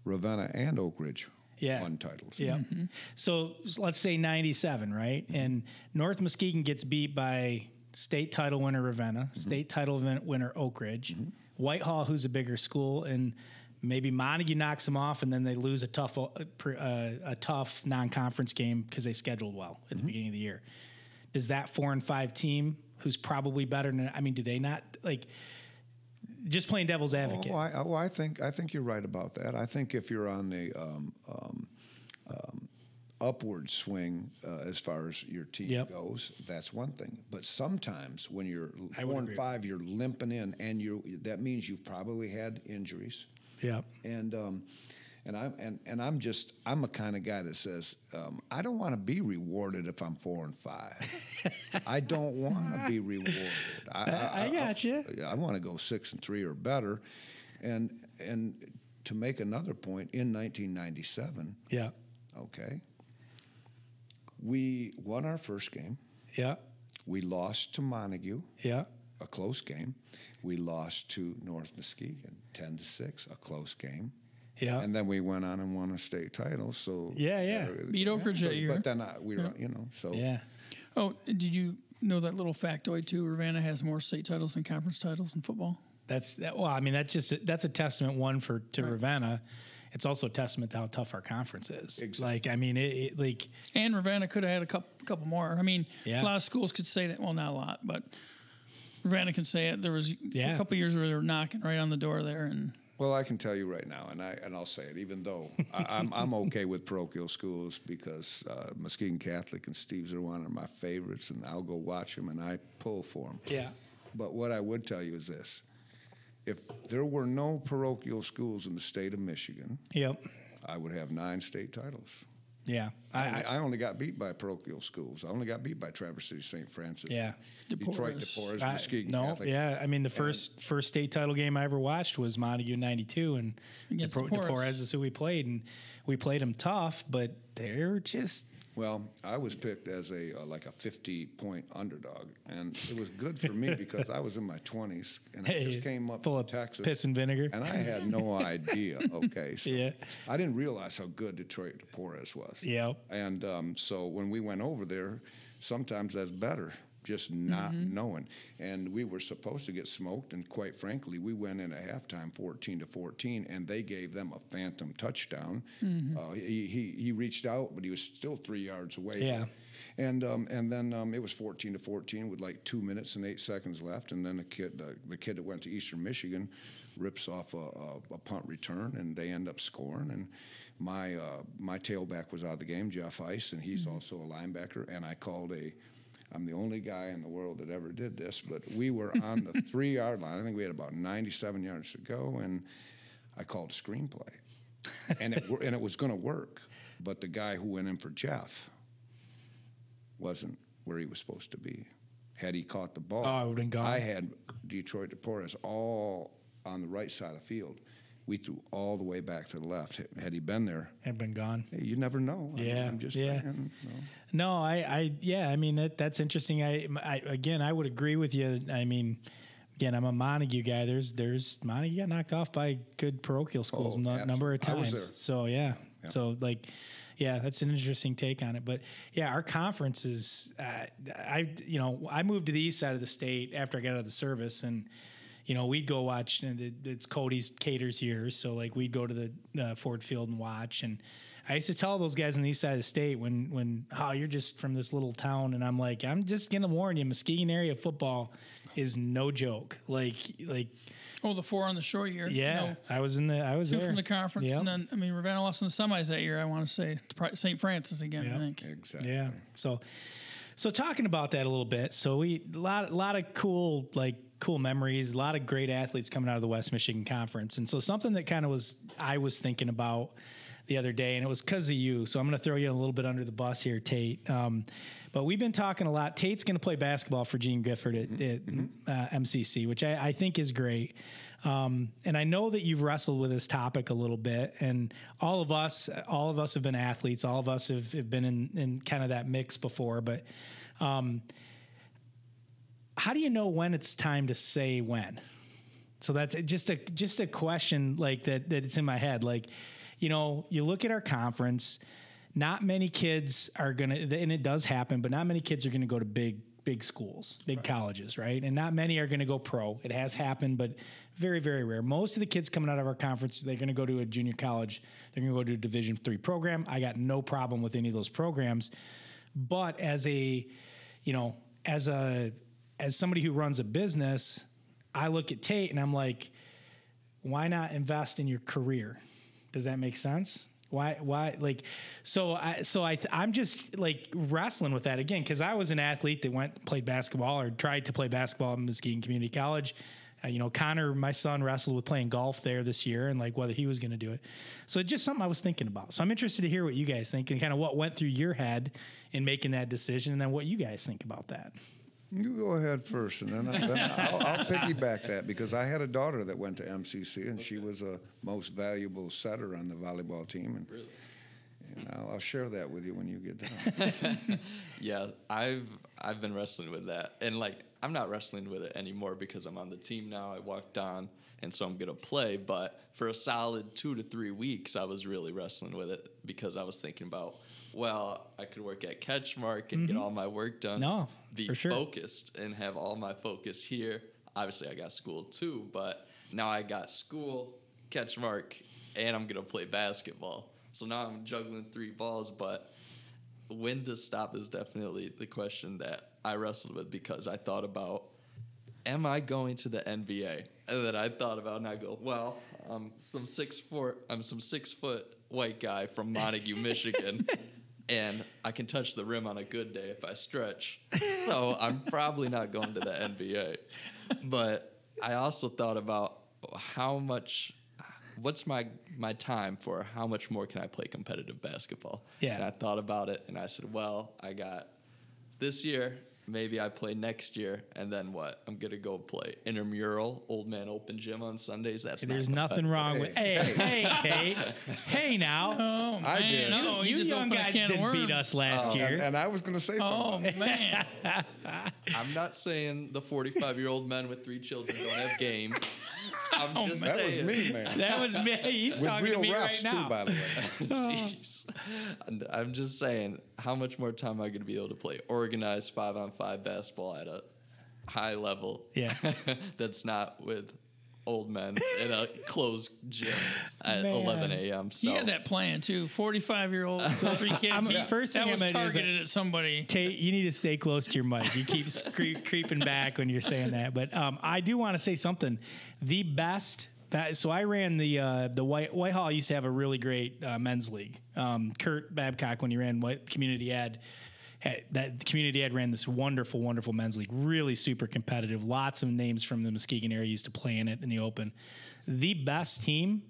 Ravenna and Oak Ridge Yeah. won titles. Yeah. Mm-hmm. So let's say 97, right? Mm-hmm. And North Muskegon gets beat by state title winner Ravenna, mm-hmm. state title event winner Oak Ridge, Whitehall, who's a bigger school, and maybe Montague knocks them off, and then they lose a tough, uh, uh, a tough non-conference game because they scheduled well at the beginning of the year. Does that four and five team, who's probably better than, I mean, do they not like? Just playing devil's advocate. Oh, I, oh, I think I think you're right about that. I think if you're on the um, um, um, upward swing uh, as far as your team Yep. goes, that's one thing. But sometimes when you're I four and five, you're limping in, and you that means you've probably had injuries. yeah. and um, and I'm and, and I'm just I'm a kind of guy that says um, I don't want to be rewarded if I'm four and five. I don't want to be rewarded. I, [laughs] I gotcha. I, want to go six and three or better, and and to make another point in 1997, Yeah. okay, we won our first game. Yeah. We lost to Montague Yeah. a close game. We lost to North Muskegon, ten to six, a close game. Yeah. And then we went on and won a state title. So Yeah, yeah. Beat Oak Ridge that but, year. But then I, we were, you know, so yeah. Oh, did you know that little factoid too? Ravenna has more state titles than conference titles in football. That's that, well. I mean, that's just that's a testament one for to Ravenna. It's also a testament to how tough our conference is. Exactly. Like, I mean, it, it like And Ravenna could have had a couple, couple more. I mean, Yeah. a lot of schools could say that. Well, not a lot, but Ravenna can say it. There was Yeah. a couple years where they were knocking right on the door there, and Well, I can tell you right now, and I and I'll say it, even though I, I'm [laughs] I'm okay with parochial schools because uh, Muskegon Catholic and Steve Steve's are my favorites, and I'll go watch them and I pull for them. yeah, But what I would tell you is this: if there were no parochial schools in the state of Michigan, yep, I would have nine state titles. Yeah. I, I, I, I only got beat by parochial schools. I only got beat by Traverse City St. Francis. yeah. Detroit, DePorres. DePorres, I- Muskegon no, Catholic. yeah. I mean, the first first state title game I ever watched was Montague '92, and Against DePor- DePorres. DePorres is who we played, and we played them tough, but they're just Well, I was picked as a uh, like a 50 point underdog, and it was good for me because I was in my 20s and I hey, just came up full from of Texas. piss and vinegar. and I had no [laughs] idea. Okay, so Yeah. I didn't realize how good Detroit DePorres was. Yep. And um, so when we went over there, sometimes that's better, just not knowing. And we were supposed to get smoked, and quite frankly, we went in at halftime 14 to 14, and they gave them a phantom touchdown. Uh, he, he he reached out, but he was still three yards away. Yeah. And um, and then um, it was 14 to 14 with like two minutes and eight seconds left, and then the kid the, the kid that went to Eastern Michigan rips off a, a, a punt return, and they end up scoring. And my uh, my tailback was out of the game, Jeff Ice, and he's also a linebacker. And I called a I'm the only guy in the world that ever did this, but we were on the [laughs] three yard line. I think we had about 97 yards to go, and I called a screenplay, and it and it was going to work, but the guy who went in for Jeff wasn't where he was supposed to be. Had he caught the ball, Oh, I would've gone. I had Detroit DePorres all on the right side of the field. We threw all the way back to the left. Had he been there, Had been gone. you never know. I Yeah, I'm just yeah. saying, you know. No, I, I, yeah, I mean that, that's interesting. I, I, again, I would agree with you. I mean, again, I'm a Montague guy. There's, there's Montague got knocked off by good parochial schools Oh, no- number of times. So yeah. so like, yeah, that's an interesting take on it. But yeah, our conference is, uh, I, you know, I moved to the east side of the state after I got out of the service, and you know, we'd go watch. And it's Cody's caters years, so like we'd go to the uh, Ford Field and watch. And I used to tell those guys on the east side of the state when, when, oh, you're just from this little town, and I'm like, I'm just gonna warn you, Muskegon area football is no joke. Like, like, Oh, the four on the short year. you yeah, know, I was in the, I was two there from the conference, Yep. and then I mean Ravenna lost in the semis that year. I want to say St. Francis again. Yep. I think. Exactly. Yeah. So, so talking about that a little bit. So we a lot, a lot of cool like cool memories. A lot of great athletes coming out of the West Michigan Conference. And so something that kind of was I was thinking about the other day, and it was because of you. So I'm going to throw you a little bit under the bus here, Tate. Um, but we've been talking a lot. Tate's going to play basketball for Gene Gifford at, at uh, MCC, which I, I think is great. Um, and I know that you've wrestled with this topic a little bit, and all of us, all of us have been athletes. All of us have, have been in, in kind of that mix before. But um, how do you know when it's time to say when? So that's just a just a question like that that it's in my head. Like, you know, you look at our conference. Not many kids are gonna, and it does happen, but not many kids are gonna go to big big schools, big colleges, right? And not many are going to go pro. It has happened, but very, very rare. Most of the kids coming out of our conference, they're going to go to a junior college. They're going to go to a Division three program. I got no problem with any of those programs, but as a, you know, as a as somebody who runs a business, I look at Tate and I'm like, why not invest in your career? Does that make sense? Why? Why? Like, so I, so I, I'm just like wrestling with that again because I was an athlete that went played basketball or tried to play basketball in Muskegon Community College. Uh, you know, Connor, my son, wrestled with playing golf there this year and like whether he was going to do it. So just something I was thinking about. So I'm interested to hear what you guys think and kind of what went through your head in making that decision, and then what you guys think about that. You go ahead first, and then, then I'll, I'll piggyback that because I had a daughter that went to MCC, and she was a most valuable setter on the volleyball team. And, Really? and I'll, I'll share that with you when you get done. [laughs] Yeah, I've I've been wrestling with that, and like I'm not wrestling with it anymore because I'm on the team now. I walked on, and so I'm gonna play. But for a solid two to three weeks, I was really wrestling with it because I was thinking about, well, I could work at Catchmark and get mm-hmm. all my work done. No, be for sure. focused and have all my focus here. Obviously, I got school too, but now I got school, Catchmark, and I'm gonna play basketball. So now I'm juggling three balls, but when to stop is definitely the question that I wrestled with because I thought about, am I going to the NBA? And then I thought about, and I go, well, I'm some six foot, I'm some six foot white guy from Montague, [laughs] Michigan, and I can touch the rim on a good day if I stretch. So I'm probably not going to the NBA. But I also thought about how much what's my my time for how much more can I play competitive basketball? Yeah. And I thought about it and I said, well, I got this year, maybe I play next year, and then what? I'm gonna go play intramural, old man open gym on Sundays. That's There's not nothing wrong with hey, hey, Tate, [laughs] hey now. Oh I man! did. You, you, you just young guys can't beat us last and, year. and I was going to say something. Oh man! [laughs] I'm not saying the 45 year old men with three children don't have game. I'm Oh, just man. that was me, man. [laughs] that was me. He's With talking real to me refs right now. too, by the way. Oh. Jeez. I'm just saying, how much more time am I going to be able to play organized five on five basketball at a high level? Yeah. [laughs] that's not with old men in a closed gym at Man. 11 a.m. So He had that plan too. Forty-five year old, [laughs] three kids. I'm- He- first thing that was gonna is, targeted at somebody. Tate, you need to stay close to your mic. You keep [laughs] cre- creeping back when you're saying that. But um, I do want to say something. The best. That, so I ran the uh, the White Whitehall used to have a really great uh, men's league. Um, Kurt Babcock, when he ran White Community Ed, had, that Community Ed ran this wonderful, wonderful men's league. Really super competitive. Lots of names from the Muskegon area used to play in it in the open. The best team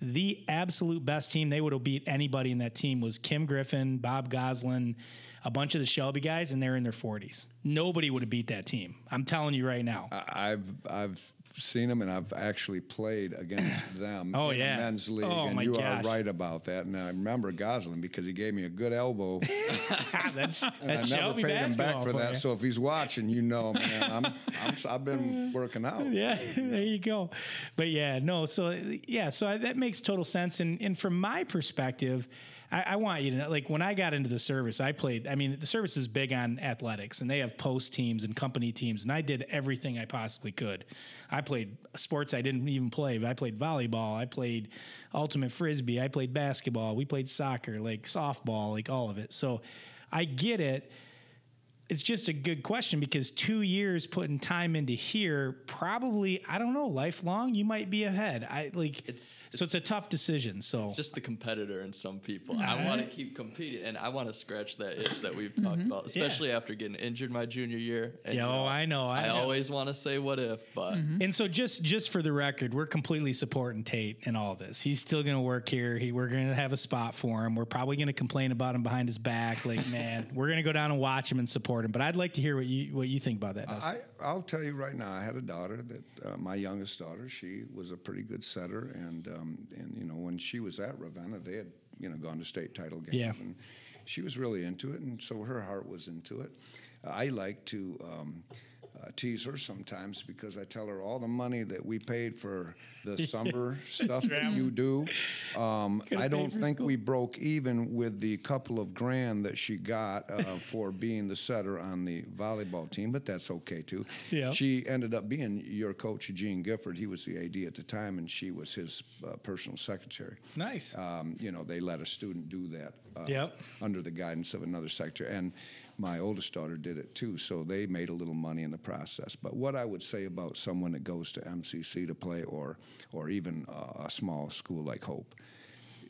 the absolute best team. They would have beat anybody in that team was Kim Griffin, Bob Goslin, a bunch of the Shelby guys, and they're in their 40s. Nobody would have beat that team. I'm telling you right now. I've I've seen them and I've actually played against [clears throat] them Oh, in yeah. the men's oh, league, Oh, and you gosh. are right about that. And I remember Goslin because he gave me a good elbow, [laughs] that's and that's I never Shelby paid him back for that. you. So if he's watching, you know, man, I'm, I'm I've been [laughs] working out. yeah, there you go. But yeah, no. So yeah, so I, that makes total sense. And and from my perspective, I, I want you to know, like when I got into the service, I played. I mean, the service is big on athletics, and they have post teams and company teams, and I did everything I possibly could. I played sports I didn't even play. I played volleyball. I played ultimate frisbee. I played basketball. We played soccer, like softball, like all of it. So I get it it's just a good question because two years putting time into here probably I don't know lifelong you might be ahead. I like It's- so it's a tough decision so. Just the competitor in some people. I want to keep competing, and I want to scratch that itch that we've talked mm-hmm. about, especially after getting injured my junior year. And, Yeah, oh, I know, I I, know. always want to say what if, but mm-hmm. and so just just for the record we're completely supporting Tate in all this. He's still gonna work here. He, we're gonna have a spot for him. We're probably gonna complain about him behind his back like [laughs] man we're gonna go down and watch him and support him but I'd like to hear what you what you think about that Dustin. I, I'll tell you right now, I had a daughter that uh, my youngest daughter, she was a pretty good setter, and um, and you know when she was at Ravenna, they had you know gone to state title games, Yeah. and she was really into it, and so her heart was into it. I like to. Um, uh, tease her sometimes because I tell her all the money that we paid for the [laughs] summer stuff that you do. Um, I don't think we broke even with the couple of grand that she got uh, [laughs] for being the setter on the volleyball team, but that's okay too. Yeah. She ended up being your coach, Gene Gifford. He was the AD at the time, and she was his uh, personal secretary. nice Um, you know, they let a student do that uh, Yep. under the guidance of another secretary. And my oldest daughter did it too, so they made a little money in the process. But what I would say about someone that goes to MCC to play, or or even uh, a small school like Hope,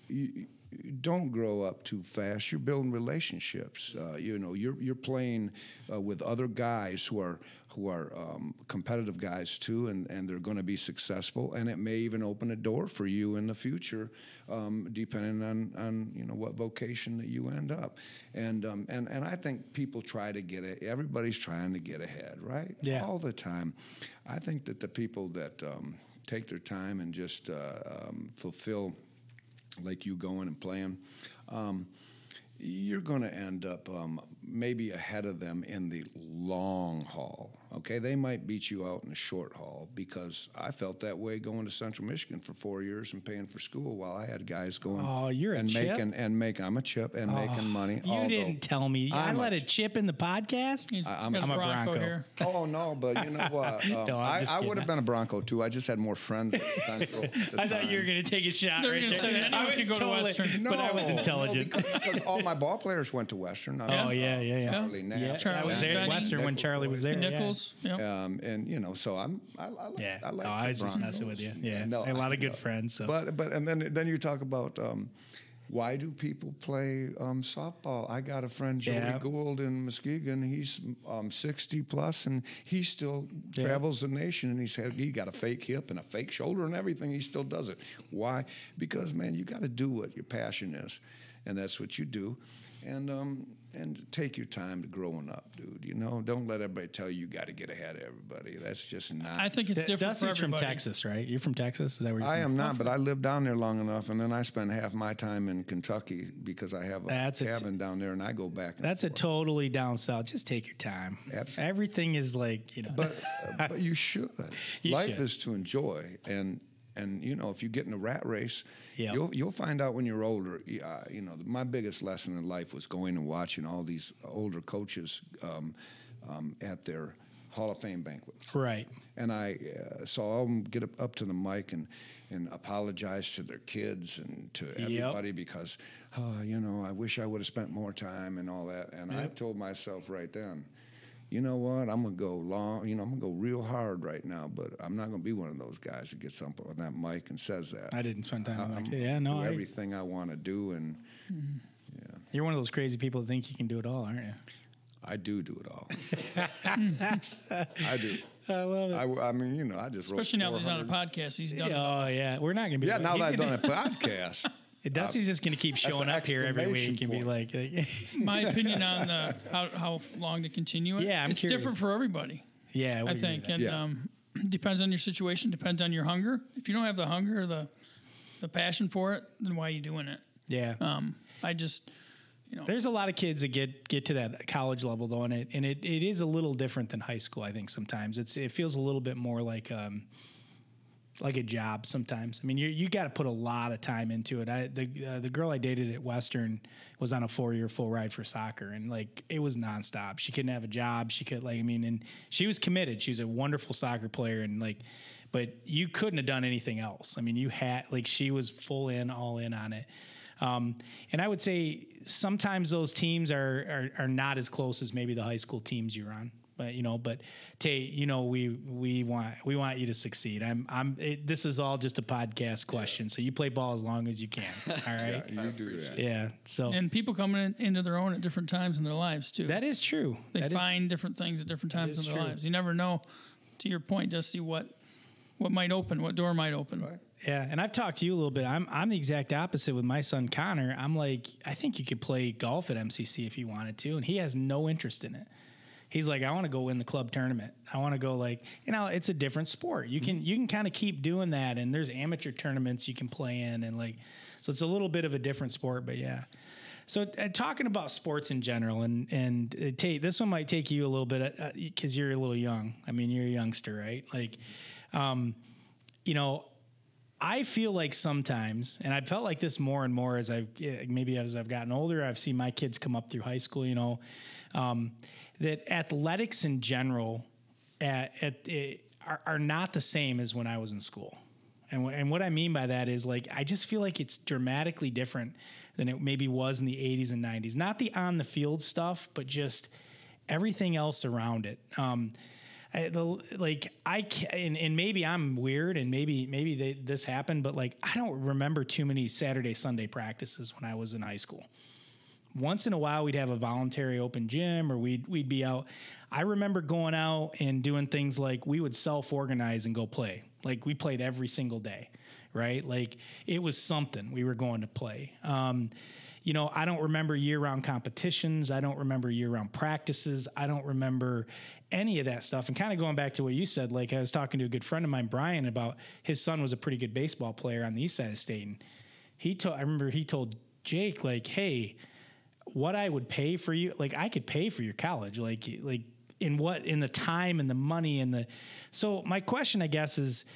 you, you don't grow up too fast. You're building relationships. Uh, you know, you're you're playing uh, with other guys who are who are um, competitive guys too, and, and they're going to be successful. And it may even open a door for you in the future, um, depending on, on you know what vocation that you end up. And um, and and I think people try to get it. Everybody's trying to get ahead, right? Yeah. All the time. I think that the people that um, take their time and just uh, um, fulfill like you going and playing, um, you're going to end up um, maybe ahead of them in the long haul. Okay, they might beat you out in the short haul because I felt that way going to Central Michigan for four years and paying for school while I had guys going Oh, you're a and chip? making and make I'm a chip and making money. you although- didn't tell me I I'm a- let a chip in the podcast He's I'm- got I'm a Bronco, Bronco. here. [laughs] Oh no, but you know what? Um, [laughs] No, I'm I, just I kidding. would have been a Bronco too. I just had more friends at [laughs] Central. at the I thought you were going to take a shot They were right gonna there. say, anyone I can was go to totally- Western. but I was No, no, intelligent. because, because all my ball players went to Western. I Oh mean, yeah, yeah, yeah. Charlie Knapp. Yeah, I Charlie was there at Benny. Western when Nichols Charlie was there. yeah. Nichols. Yep. Um, and you know, so I'm I, I, like- Yeah, I like no, the I was just messing with you. Yeah, No, a lot I of good know. friends. So. But but and then then you talk about um, why do people play um, softball? I got a friend Joey Yeah. Gould in Muskegon. He's um, 60 plus and he still Yeah. travels the nation and he's had, he got a fake hip and a fake shoulder and everything. He still does it. Why? Because man, you got to do what your passion is, and that's what you do. And um, and take your time to growing up, dude. You know, don't let everybody tell you you got to get ahead of everybody. That's just not. I think it's D- different Dusty's for from. Texas, right? You're from Texas? Is that where you're I from? am not, but I lived down there long enough, and then I spent half my time in Kentucky because I have a That's a t- cabin down there, and I go back. And That's a totally down south. Just take your time. Absolutely. Everything is like you know. but uh, [laughs] but you should. You Life should. is to enjoy, and and you know if you get in a rat race, Yep. you'll you'll find out when you're older. Uh, you know, my biggest lesson in life was going and watching all these older coaches um, um, at their Hall of Fame banquets. right. and I uh, saw them get up, up to the mic and, and apologize to their kids and to everybody because, oh, you know, I wish I would have spent more time and all that. And I told myself right then, you know what? I'm gonna go long. You know, I'm gonna go real hard right now, but I'm not gonna be one of those guys that gets up on that mic and says that. I didn't spend time. I'm like, yeah, no. do I, everything I want to do, and yeah. you're one of those crazy people that think you can do it all, aren't you? I do do it all. [laughs] I do. I love it. I, I mean, you know, I just wrote Especially now that he's on a podcast, he's done. oh yeah, we're not gonna be. Yeah, now he's that I've done a [laughs] podcast. Dusty's just gonna keep showing up here every exclamation week and be like, like [laughs] My opinion on uh, how how long to continue it. Yeah, I'm it's curious. different for everybody. yeah, I think, and Yeah. um, [clears throat] depends on your situation, depends on your hunger. If you don't have the hunger or the the passion for it, then why are you doing it? yeah. Um, I just, you know, There's a lot of kids that get get to that college level though, and it and it, it is a little different than high school. I think sometimes it's it feels a little bit more like um like a job sometimes. I mean, you you got to put a lot of time into it. I the uh, the girl I dated at Western was on a four year full ride for soccer, and like it was nonstop. She couldn't have a job. She could like I mean, and she was committed. She was a wonderful soccer player, and like, but you couldn't have done anything else. I mean, you had like she was full in, all in on it. Um, and I would say sometimes those teams are, are are not as close as maybe the high school teams you're on. But you know, but Tay, you know, we we want we want you to succeed. I'm I'm. It, this is all just a podcast question, so you play ball as long as you can. [laughs] All right. Yeah, you do that. Yeah. So and people coming in, into their own at different times in their lives too. that is true. they That is- find different things at different times in is their true. lives. You never know. To your point, Dusty, what what might open, what door might open. Right. Yeah, and I've talked to you a little bit. I'm I'm the exact opposite with my son Connor. I'm like, I think you could play golf at MCC if you wanted to, and he has no interest in it. He's like, I want to go win the club tournament. I want to go like, you know, it's a different sport. You can you can kind of keep doing that, and there's amateur tournaments you can play in, and like, so it's a little bit of a different sport. But yeah. So uh, talking about sports in general, and and uh, Tate, this one might take you a little bit because you're a little young. I mean, you're a youngster, right? Like, um, you know, I feel like sometimes, and I've felt like this more and more as I've eh, maybe as I've gotten older, I've seen my kids come up through high school. You know, um, that athletics in general at, at, eh, are, are not the same as when I was in school. And, wh- and what I mean by that is like I just feel like it's dramatically different than it maybe was in the 80s and 90s. Not the on the field stuff, but just everything else around it. Um, I, the, like I ca and, and maybe I'm weird and maybe maybe they, this happened, but like I don't remember too many Saturday Sunday practices when I was in high school. Once in a while, we'd have a voluntary open gym, or we'd we'd be out. I remember going out and doing things like we would self organize and go play. Like we played every single day, right? Like it was something we were going to play. Um, you know, I don't remember year round competitions. I don't remember year round practices. I don't remember any of that stuff. And kind of going back to what you said, like I was talking to a good friend of mine, Brian, about his son was a pretty good baseball player on the east side of state. And he told, I remember he told Jake, like, hey, what I would pay for you, like I could pay for your college, like, like in what, in the time and the money and the, so my question, I guess, is,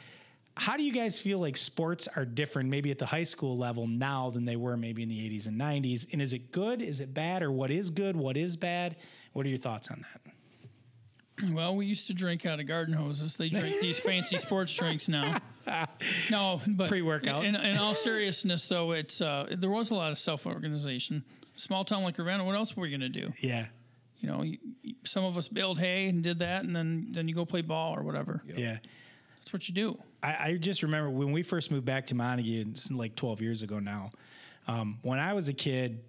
how do you guys feel like sports are different maybe at the high school level now than they were maybe in the 80s and 90s and is it good is it bad or what is good what is bad what are your thoughts on that [clears throat] Well, we used to drink out of garden hoses. They drink these fancy sports drinks now. [laughs] No, but Pre-workouts. In, in all seriousness, though, it's uh, there was a lot of self-organization. Small town like Ravenna, what else were we gonna do? yeah You know, you, you- some of us baled hay and did that, and then then you go play ball or whatever. yeah That's what you do. I, I just remember when we first moved back to Montague, it's like 12 years ago now. Um, when I was a kid,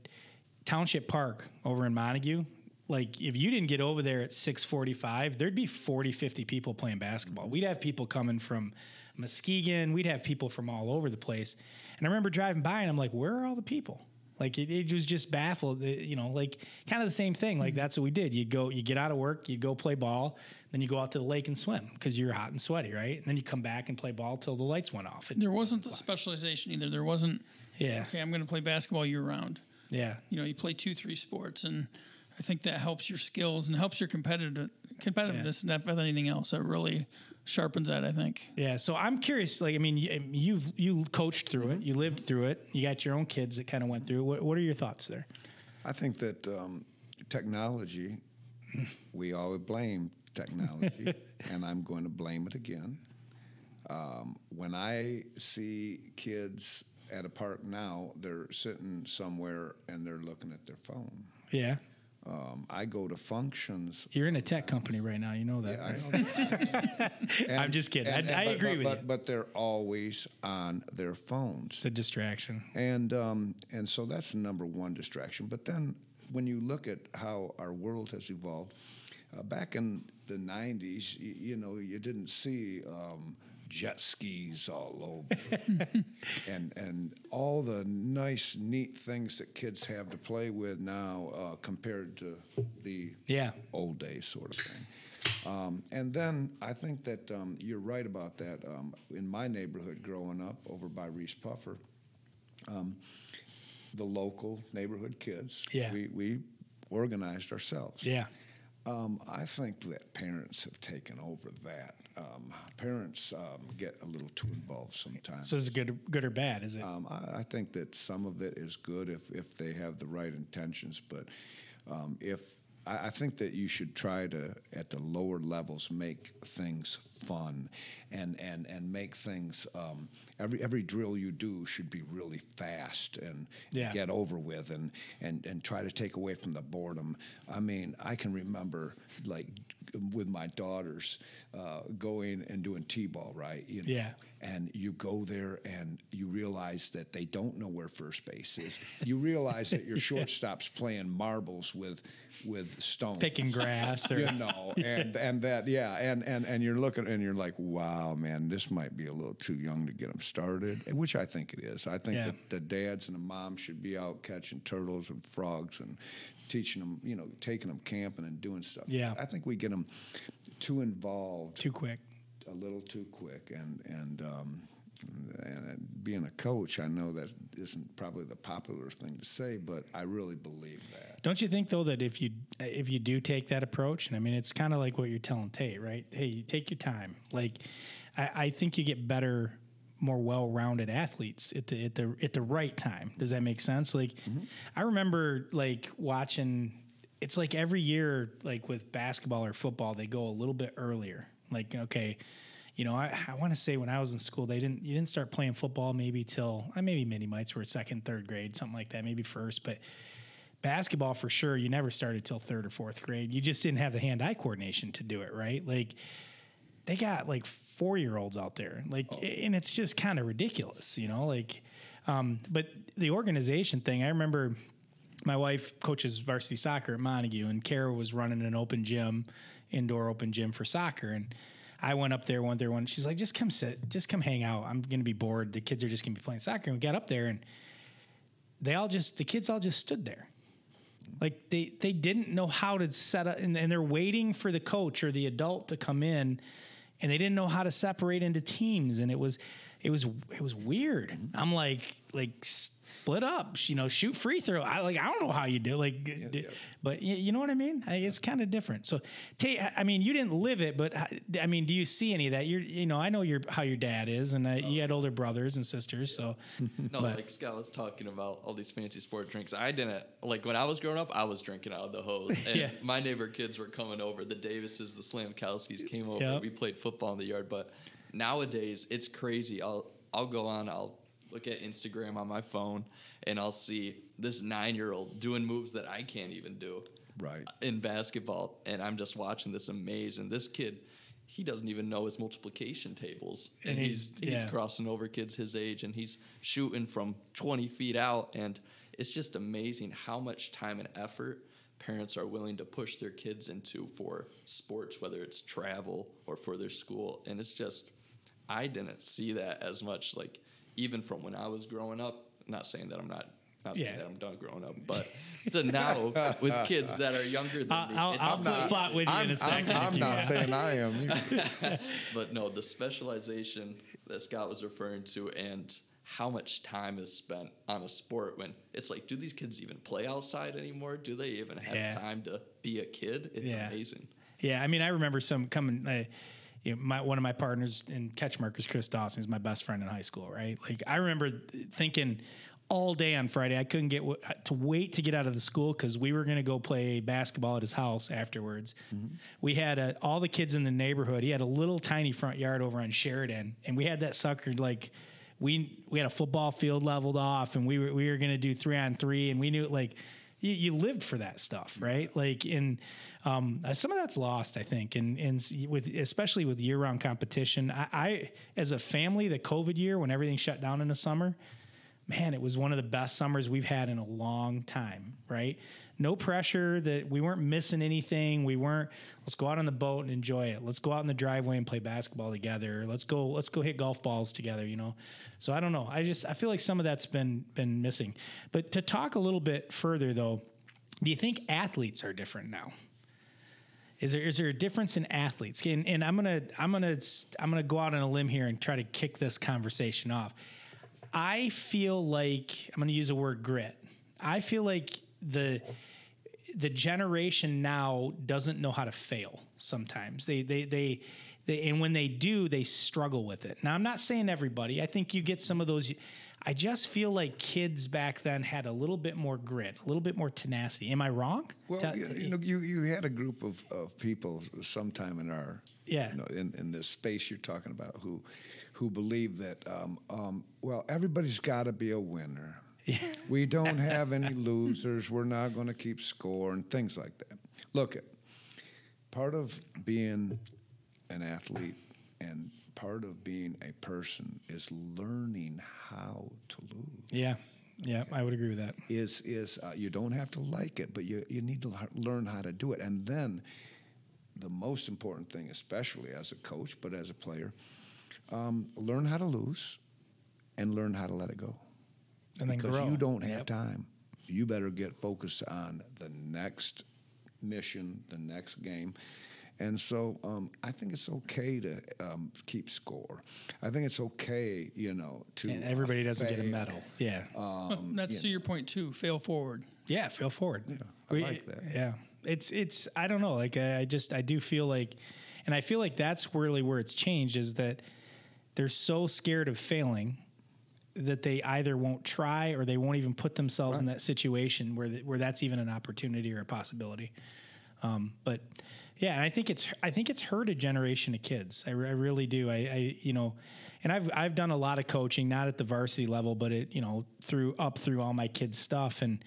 Township Park over in Montague, like if you didn't get over there at 6:45, there'd be 40, 50 people playing basketball. We'd have people coming from Muskegon. We'd have people from all over the place. And I remember driving by, and I'm like, "Where are all the people?" Like it, it was just baffled, uh, you know, like kind of the same thing. Like that's what we did. You'd go, you get out of work, you'd go play ball, then you go out to the lake and swim because you're hot and sweaty, right? And then you come back and play ball till the lights went off. There wasn't the specialization either. There wasn't. yeah, Okay, I'm going to play basketball year round. yeah, You know, you play two, three sports, and I think that helps your skills and helps your competitive competitiveness, and that with anything else, that really sharpens that. I think. yeah. So I'm curious. Like, I mean, you, you've you coached through it, you lived through it, you got your own kids that kind of went through. it. What, what are your thoughts there? I think that um, technology, we always blame technology, [laughs] and I'm going to blame it again. Um, when I see kids at a park now, they're sitting somewhere and they're looking at their phone. Yeah, Um, I go to functions. you're in a tech company right now. You know that, Yeah, I right? that. [laughs] I'm just kidding. And- I, I but- agree but, with but, you. But they're always on their phones. It's a distraction. And um, and so that's the number one distraction. But then when you look at how our world has evolved, uh, back in the '90s, you, you know, you didn't see. Um, jet skis all over, [laughs] and and all the nice, neat things that kids have to play with now uh, compared to the Yeah. old days sort of thing. Um, and then I think that um, you're right about that. Um, in my neighborhood growing up over by Reeths-Puffer, um, the local neighborhood kids, Yeah. we, we organized ourselves. Yeah. Um, I think that parents have taken over that. Um, parents um, get a little too involved sometimes. So is it good, good or bad? Is it? Um, I, I think that some of it is good if, if they have the right intentions, but um, if I, I think that you should try to at the lower levels make things fun, and and and make things um, every every drill you do should be really fast and Yeah. get over with, and and and try to take away from the boredom. I mean, I can remember like with my daughters uh, going and doing t-ball, right? You know, Yeah. And you go there and you realize that they don't know where first base is. You realize that your [laughs] shortstop's playing marbles with with stones. Picking grass or [laughs] you know, [laughs] and and that yeah, and and and you're looking and you're like, wow, man, this might be a little too young to get them started, which I think it is. I think Yeah. that the dads and the moms should be out catching turtles and frogs and teaching them, you know, taking them camping and doing stuff. Yeah. I think we get them too involved too quick. A little too quick and and um, and being a coach, I know that isn't probably the popular thing to say, but I really believe that. Don't you think though that if you if you do take that approach, and I mean it's kind of like what you're telling Tate, right? Hey, you take your time. Like, I, I think you get better, more well-rounded athletes at the at the at the right time. Does that make sense? Like, I remember like watching. It's like every year, like with basketball or football, they go a little bit earlier. Like, okay, you know, I, I want to say when I was in school, they didn't you didn't start playing football maybe till uh, maybe mini mites were second, third grade, something like that, maybe first, but basketball for sure you never started till third or fourth grade. You just didn't have the hand-eye coordination to do it right? Like they got like four year olds out there like and it's just kind of ridiculous you know like um, but the organization thing i remember my wife coaches varsity soccer at montague and kara was running an open gym indoor open gym for soccer and I went up there one there one. She's like, just come sit, just come hang out. I'm gonna be bored. The kids are just gonna be playing soccer. And we got up there, and they all just the kids all just stood there like they they didn't know how to set up and, and they're waiting for the coach or the adult to come in and they didn't know how to separate into teams and it was it was it was weird i'm like like split up you know shoot free throw i like i don't know how you do like d- but y- you know what i mean I, it's kind of different so Tate, I- mean you didn't live it but uh, i mean do you see any of that you're you know i know your how your dad is and uh, you had older brothers and sisters so [laughs] No, But- like Scott was talking about all these fancy sport drinks. I didn't like when I was growing up. I was drinking out of the hose, [laughs] and Yeah. my neighbor kids were coming over. The Davises, the Slamkowskis came over. Yep. We played football in the yard. But nowadays, it's crazy. I'll I'll go on. I'll look at Instagram on my phone, and I'll see this nine year old doing moves that I can't even do Right. in basketball, and I'm just watching this amazed. And this kid, he doesn't even know his multiplication tables, and, And he's he's- he's crossing over kids his age, and he's shooting from 20 feet out, and it's just amazing how much time and effort parents are willing to push their kids into for sports, whether it's travel or for their school, and it's just I didn't see that as much, like even from when I was growing up. Not saying that I'm not. Not saying Yeah. that I'm done growing up, but to now with kids that are younger than I'll- me, I'll- it's I'll amazing. flip-flop with you in a I'm, second. I'm, I'm not want. saying I am. [laughs] but no, the specialization that Scott was referring to and how much time is spent on a sport when it's like, do these kids even play outside anymore? Do they even have Yeah. time to be a kid? It's Yeah. amazing. Yeah, I mean, I remember some coming. Uh, you know, my one of my partners in Catchmark is Chris Dawson. He's my best friend in high school, right? Like I remember thinking all day on Friday I couldn't get w- to wait to get out of the school because we were going to go play basketball at his house afterwards. We had uh all the kids in the neighborhood. He had a little tiny front yard over on Sheridan, and we had that sucker like. We, we had a football field leveled off, and we were we were going to do three on three, and we knew like you, you lived for that stuff, right? Like in um, uh, some of that's lost, I think, and and with especially with year round competition. I, I as a family, the COVID year when everything shut down in the summer, man, it was one of the best summers we've had in a long time, right? No pressure that we weren't missing anything. We weren't, let's go out on the boat and enjoy it. Let's go out in the driveway and play basketball together. Let's go, let's go hit golf balls together, you know? So I don't know. I just, I feel like some of that's been, been missing. But to talk a little bit further though, do you think athletes are different now? Is there is there a difference in athletes? And, and I'm gonna I'm gonna I'm gonna go out on a limb here and try to kick this conversation off. I feel like I'm to use a word grit. I feel like the the generation now doesn't know how to fail sometimes. They they they they and when they do, they struggle with it. Now I'm not saying everybody. I think you get some of those I just feel like kids back then had a little bit more grit, a little bit more tenacity. Am I wrong? Well, you, you know, you, you had a group of, of people sometime in our Yeah. you know, in, in this space you're talking about who who believe that um, um, well everybody's got to be a winner. [laughs] we don't have any losers. We're not going to keep score and things like that. Look, at part of being an athlete and part of being a person is learning how to lose yeah, yeah, I would agree with that. is is uh, you don't have to like it, but you you need to learn how to do it. And then the most important thing, especially as a coach, but as a player, um, learn how to lose and learn how to let it go. And then grow. you don't have Yep. time. You better get focused on the next mission, the next game. And so um, I think it's okay to um, keep score. I think it's okay, you know, to And everybody doesn't get a medal. Yeah. Well, that's to your point too. Fail forward. Yeah, fail forward. Yeah, I like that. Yeah, it's it's. I don't know. Like I, I just I do feel like, and I feel like that's really where it's changed is that they're so scared of failing that they either won't try or they won't even put themselves in that situation where th- where that's even an opportunity or a possibility. Um, but yeah, and I think it's I think it's hurt a generation of kids. I, I really do. I, I you know, and I've I've done a lot of coaching, not at the varsity level, but it you know through up through all my kids' stuff, and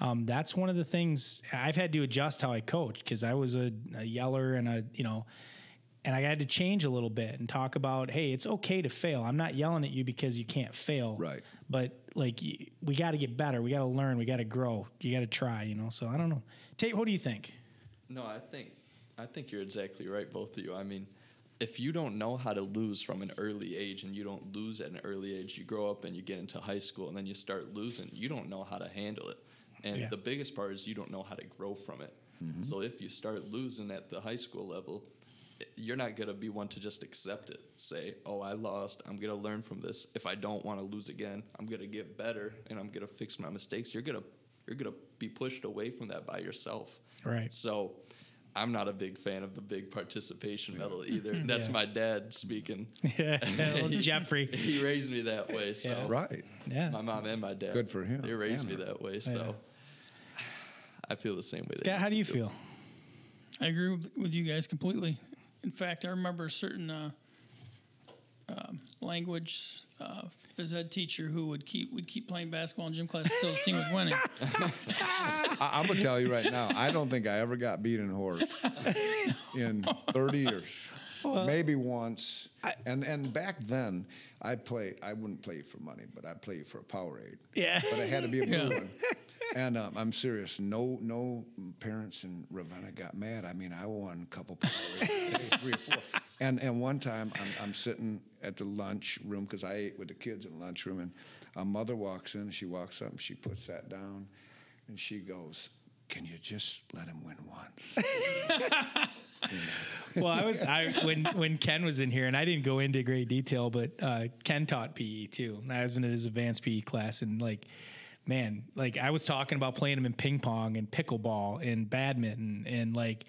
um, that's one of the things I've had to adjust how I coach because I was a, a yeller and a you know. And I had to change a little bit and talk about, hey, it's okay to fail. I'm not yelling at you because you can't fail. Right. But like, we got to get better. We got to learn. We got to grow. You got to try. You know. So I don't know. Tate, what do you think? No, I think I think you're exactly right, both of you. I mean, if you don't know how to lose from an early age and you don't lose at an early age, you grow up and you get into high school and then you start losing, you don't know how to handle it. And Yeah. the biggest part is you don't know how to grow from it. Mm-hmm. So if you start losing at the high school level, you're not going to be one to just accept it. Say, "Oh, I lost. I'm going to learn from this. If I don't want to lose again, I'm going to get better and I'm going to fix my mistakes." You're going to you're going to be pushed away from that by yourself. Right. So I'm not a big fan of the big participation medal either. [laughs] That's Yeah. my dad speaking. [laughs] Yeah, [laughs] well, He- Jeffrey. He raised me that way. So Yeah. Right. Yeah. my mom and my dad. Good for him They raised and me that way. So I feel the same way. that Scott, how do you do. feel? I agree with, with you guys completely. In fact, I remember a certain uh, um language uh, phys ed teacher who would keep would keep playing basketball in gym class until his team was winning. [laughs] I, I'm gonna tell you right now. I don't think I ever got beat in horse in 30 years. Maybe once. and and back then, I'd play. I wouldn't play for money, but I'd play for a Powerade. Yeah. But I had to be a blue Yeah. one. And um, I'm serious. No, no parents in Ravenna got mad. I mean, I won a couple three or four. [laughs] And and one time, I'm, I'm sitting at the lunch room because I ate with the kids in the lunchroom, and a mother walks in. She walks up and she puts that down, and she goes, "Can you just let him win once?" [laughs] well, I was I when when Ken was in here, and I didn't go into great detail, but uh, Ken taught PE too. And I was in his advanced PE class, and like, man, like I was talking about playing him in ping pong and pickleball and badminton, and like,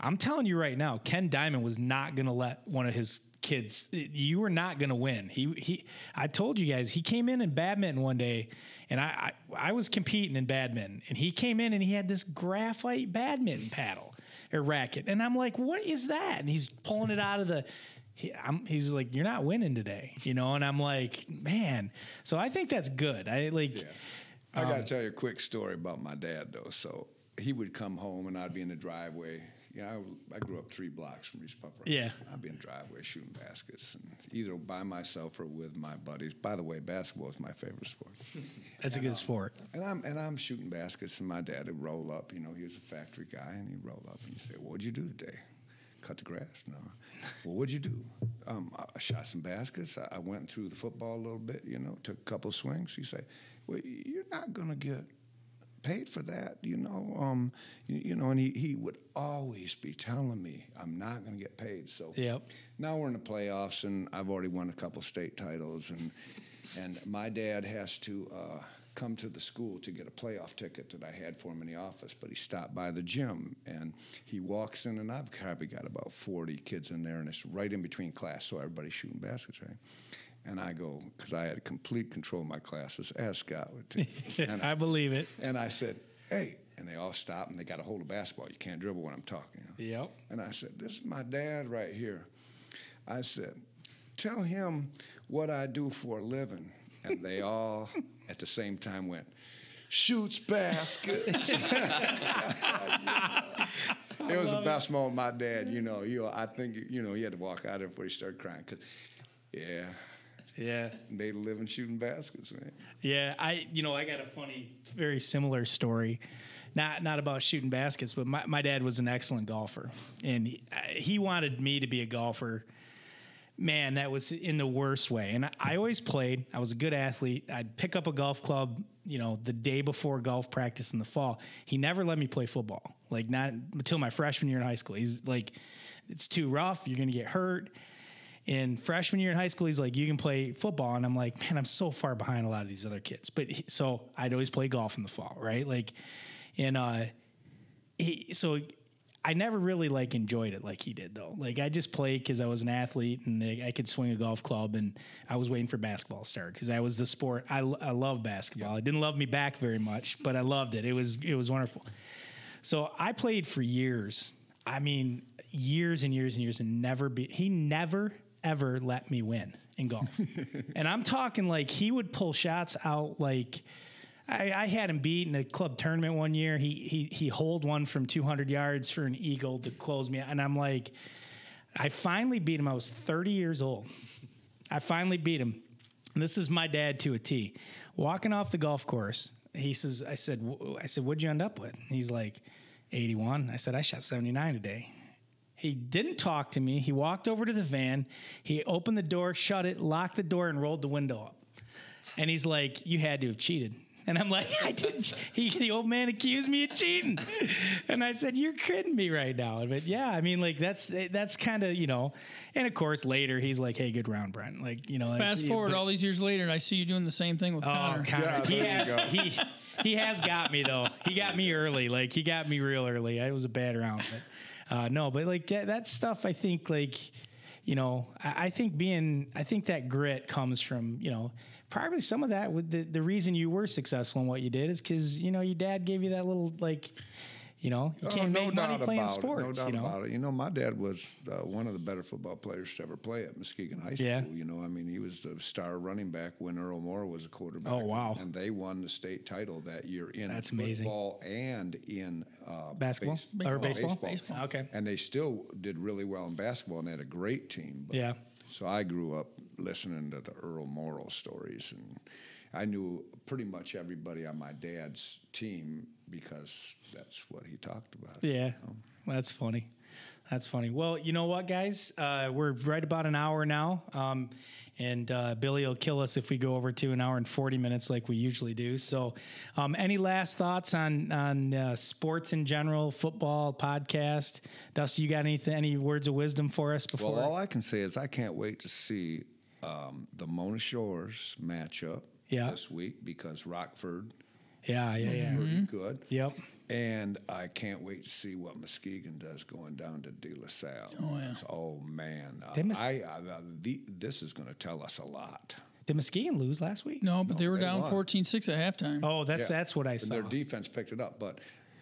I'm telling you right now, Ken Diamond was not gonna let one of his kids. You were not gonna win. He he. I told you guys, he came in in badminton one day. And I, I, I was competing in badminton, and he came in and he had this graphite badminton paddle or racket, and I'm like, "What is that?" And he's pulling it out of the. He, I'm, he's like, "You're not winning today," you know, and I'm like, "Man." So I think that's good. I like. I got to um, tell you a quick story about my dad, though. So he would come home, and I'd be in the driveway, Yeah, I, I grew up three blocks from Reeths-Puffer. Yeah. I'd be in the driveway shooting baskets, and either by myself or with my buddies. By the way, basketball is my favorite sport. [laughs] That's a good um, sport. And I'm and I'm shooting baskets, and my dad would roll up. You know, he was a factory guy, and he'd roll up and he'd say, "What'd you do today? Cut the grass? No. well, what'd you do? Um, I, shot some baskets. I, went through the football a little bit. You know, took a couple swings. You say, "Well, you're not gonna get." paid for that, you know. Um, you, you, know, and he, he would always be telling me, I'm not going to get paid. So Yep. now we're in the playoffs, and I've already won a couple state titles, and and my dad has to uh, come to the school to get a playoff ticket that I had for him in the office. But he stopped by the gym, and he walks in, and I've probably got about 40 kids in there, and it's right in between class, so everybody's shooting baskets, right? And I go, because I had complete control of my classes, as Scott would too. And I believe it. and I said, hey. And they all stop and they got a hold of basketball. You can't dribble when I'm talking. You know? Yep. And I said, this is my dad right here. I said, tell him what I do for a living. And they all at the same time went, shoots baskets. [laughs] [laughs] it was the best moment my dad, you know, you I think, you know, he had to walk out of there before he started crying. Cause, yeah, Yeah. they live in shooting baskets, man. Yeah, I you know I got a funny, very similar story, not not about shooting baskets, but my, my dad was an excellent golfer, and he, I- he wanted me to be a golfer. Man, that was in the worst way. And I, I always played. I was a good athlete. I'd pick up a golf club, you know, the day before golf practice in the fall. He never let me play football, like not until my freshman year in high school. He's like, it's too rough. You're gonna get hurt. in freshman year in high school, he's like, you can play football. And I'm like, man, I'm so far behind a lot of these other kids. But he, so I'd always play golf in the fall, right? Like, and, uh, he, so I never really like enjoyed it like he did though. Like I just played because I was an athlete and I, I could swing a golf club and I was waiting for basketball to start because I was the sport. I, I love basketball. It didn't love me back very much, but I loved it. It was, it was wonderful. So I played for years. I mean, years and years and years and never be, he never ever let me win in golf. [laughs] and I'm talking like he would pull shots out like I, I had him beat in a club tournament one year. He he he holed one from 200 yards for an eagle to close me, and I'm like, I finally beat him. I was 30 years old. I finally beat him. And this is my dad to a T. Walking off the golf course, he says, I said, I said, what'd you end up with? He's like, 81. I said, I shot 79 today. He didn't talk to me. He walked over to the van. He opened the door, shut it, locked the door, and rolled the window up. And he's like, "You had to have cheated." And I'm like, "I didn't." He, the old man accused me of cheating, and I said, "You're kidding me right now." But yeah, I mean, like that's that's kind of you know. And of course, later he's like, "Hey, good round, Brent." Like you know. that's- Fast forward but- all these years later, and I see you doing the same thing with Oh, Connor. Connor. Yeah, he, has, he he has got me though. He got me early. Like he got me real early. I was a bad round, but uh, no. But like that, that stuff, I think like you know, I, I think being, I think that grit comes from you know. Probably some of that with the, the reason you were successful in what you did is because you know your dad gave you that little like, you know, you Oh, can't make money playing about sports. It. No doubt you know, about it. You know, my dad was uh, one of the better football players to ever play at Muskegon High School. Yeah. You know, I mean, he was the star running back when Earl Morrall was a quarterback. Oh, wow. And they won the state title that year in That's amazing. football and in uh, basketball base- or baseball. Baseball. Okay. And they still did really well in basketball, and they had a great team. But- Yeah. So I grew up listening to the Earl Morrall stories, and I knew pretty much everybody on my dad's team because that's what he talked about. Yeah, that's funny. That's funny. Well, you know what, guys? Uh, we're right about an hour now, um, and uh, Billy will kill us if we go over to an hour and forty minutes like we usually do. So, um, any last thoughts on on uh, sports in general, football, podcast? Dusty, you got anything? Any words of wisdom for us before? Well, all I can say is I can't wait to see um, the Mona Shores matchup Yeah. this week because Rockford yeah, yeah, yeah. pretty good. Yep. And I can't wait to see what Muskegon does going down to De La Salle. Oh, yeah. Oh man, uh, They must- I, I, uh, the, this is going to tell us a lot. Did Muskegon lose last week? No, but they were they down won. 14-6 at halftime. Oh, that's Yeah. that's what I And saw. their defense picked it up, but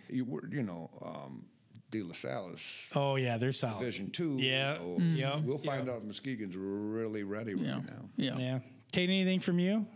you were, you know, um, De La Salle is oh yeah, they're solid. Division Two. Yeah. so Yeah. We'll find out if Muskegon's really ready yeah. right now. yeah. Yeah. Tate, anything from you?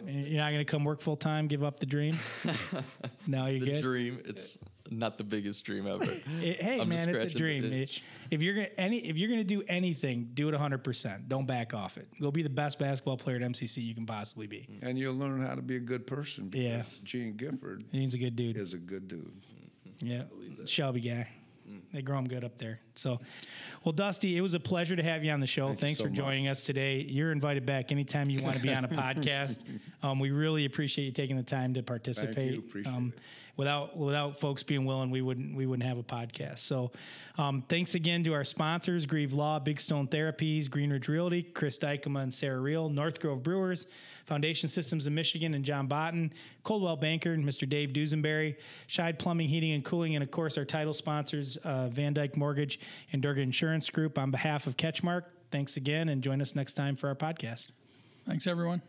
No, I don't. You're not going to come work full time, give up the dream? [laughs] no, you're the good. dream. It's not the biggest dream ever. [laughs] It- hey I'm just man, it's a dream. itch. If you're gonna any if you're gonna do anything, do it 100. percent Don't back off it. Go be the best basketball player at MCC you can possibly be. Mm. And you'll learn how to be a good person. Yeah. Gene Gifford He's a good dude. is a good dude. Yeah, Shelby guy. Mm. They grow them good up there. So, well, Dusty, it was a pleasure to have you on the show. Thank Thanks so for much. joining us today. You're invited back anytime you want to be on a [laughs] podcast. Um, we really appreciate you taking the time to participate. Appreciate um, it. Without without folks being willing, we wouldn't we wouldn't have a podcast. So, um, thanks again to our sponsors: Grieve Law, Big Stone Therapies, Greenridge Realty, Chris Dykema and Sarah Reel, North Grove Brewers, Foundation Systems of Michigan and John Botten, Coldwell Banker and Mr. Dave Dusenberry, Scheid Plumbing, Heating and Cooling, and of course our title sponsors, uh, Van Dyke Mortgage and Durga Insurance Group. On behalf of Catchmark, thanks again, and join us next time for our podcast. Thanks, everyone.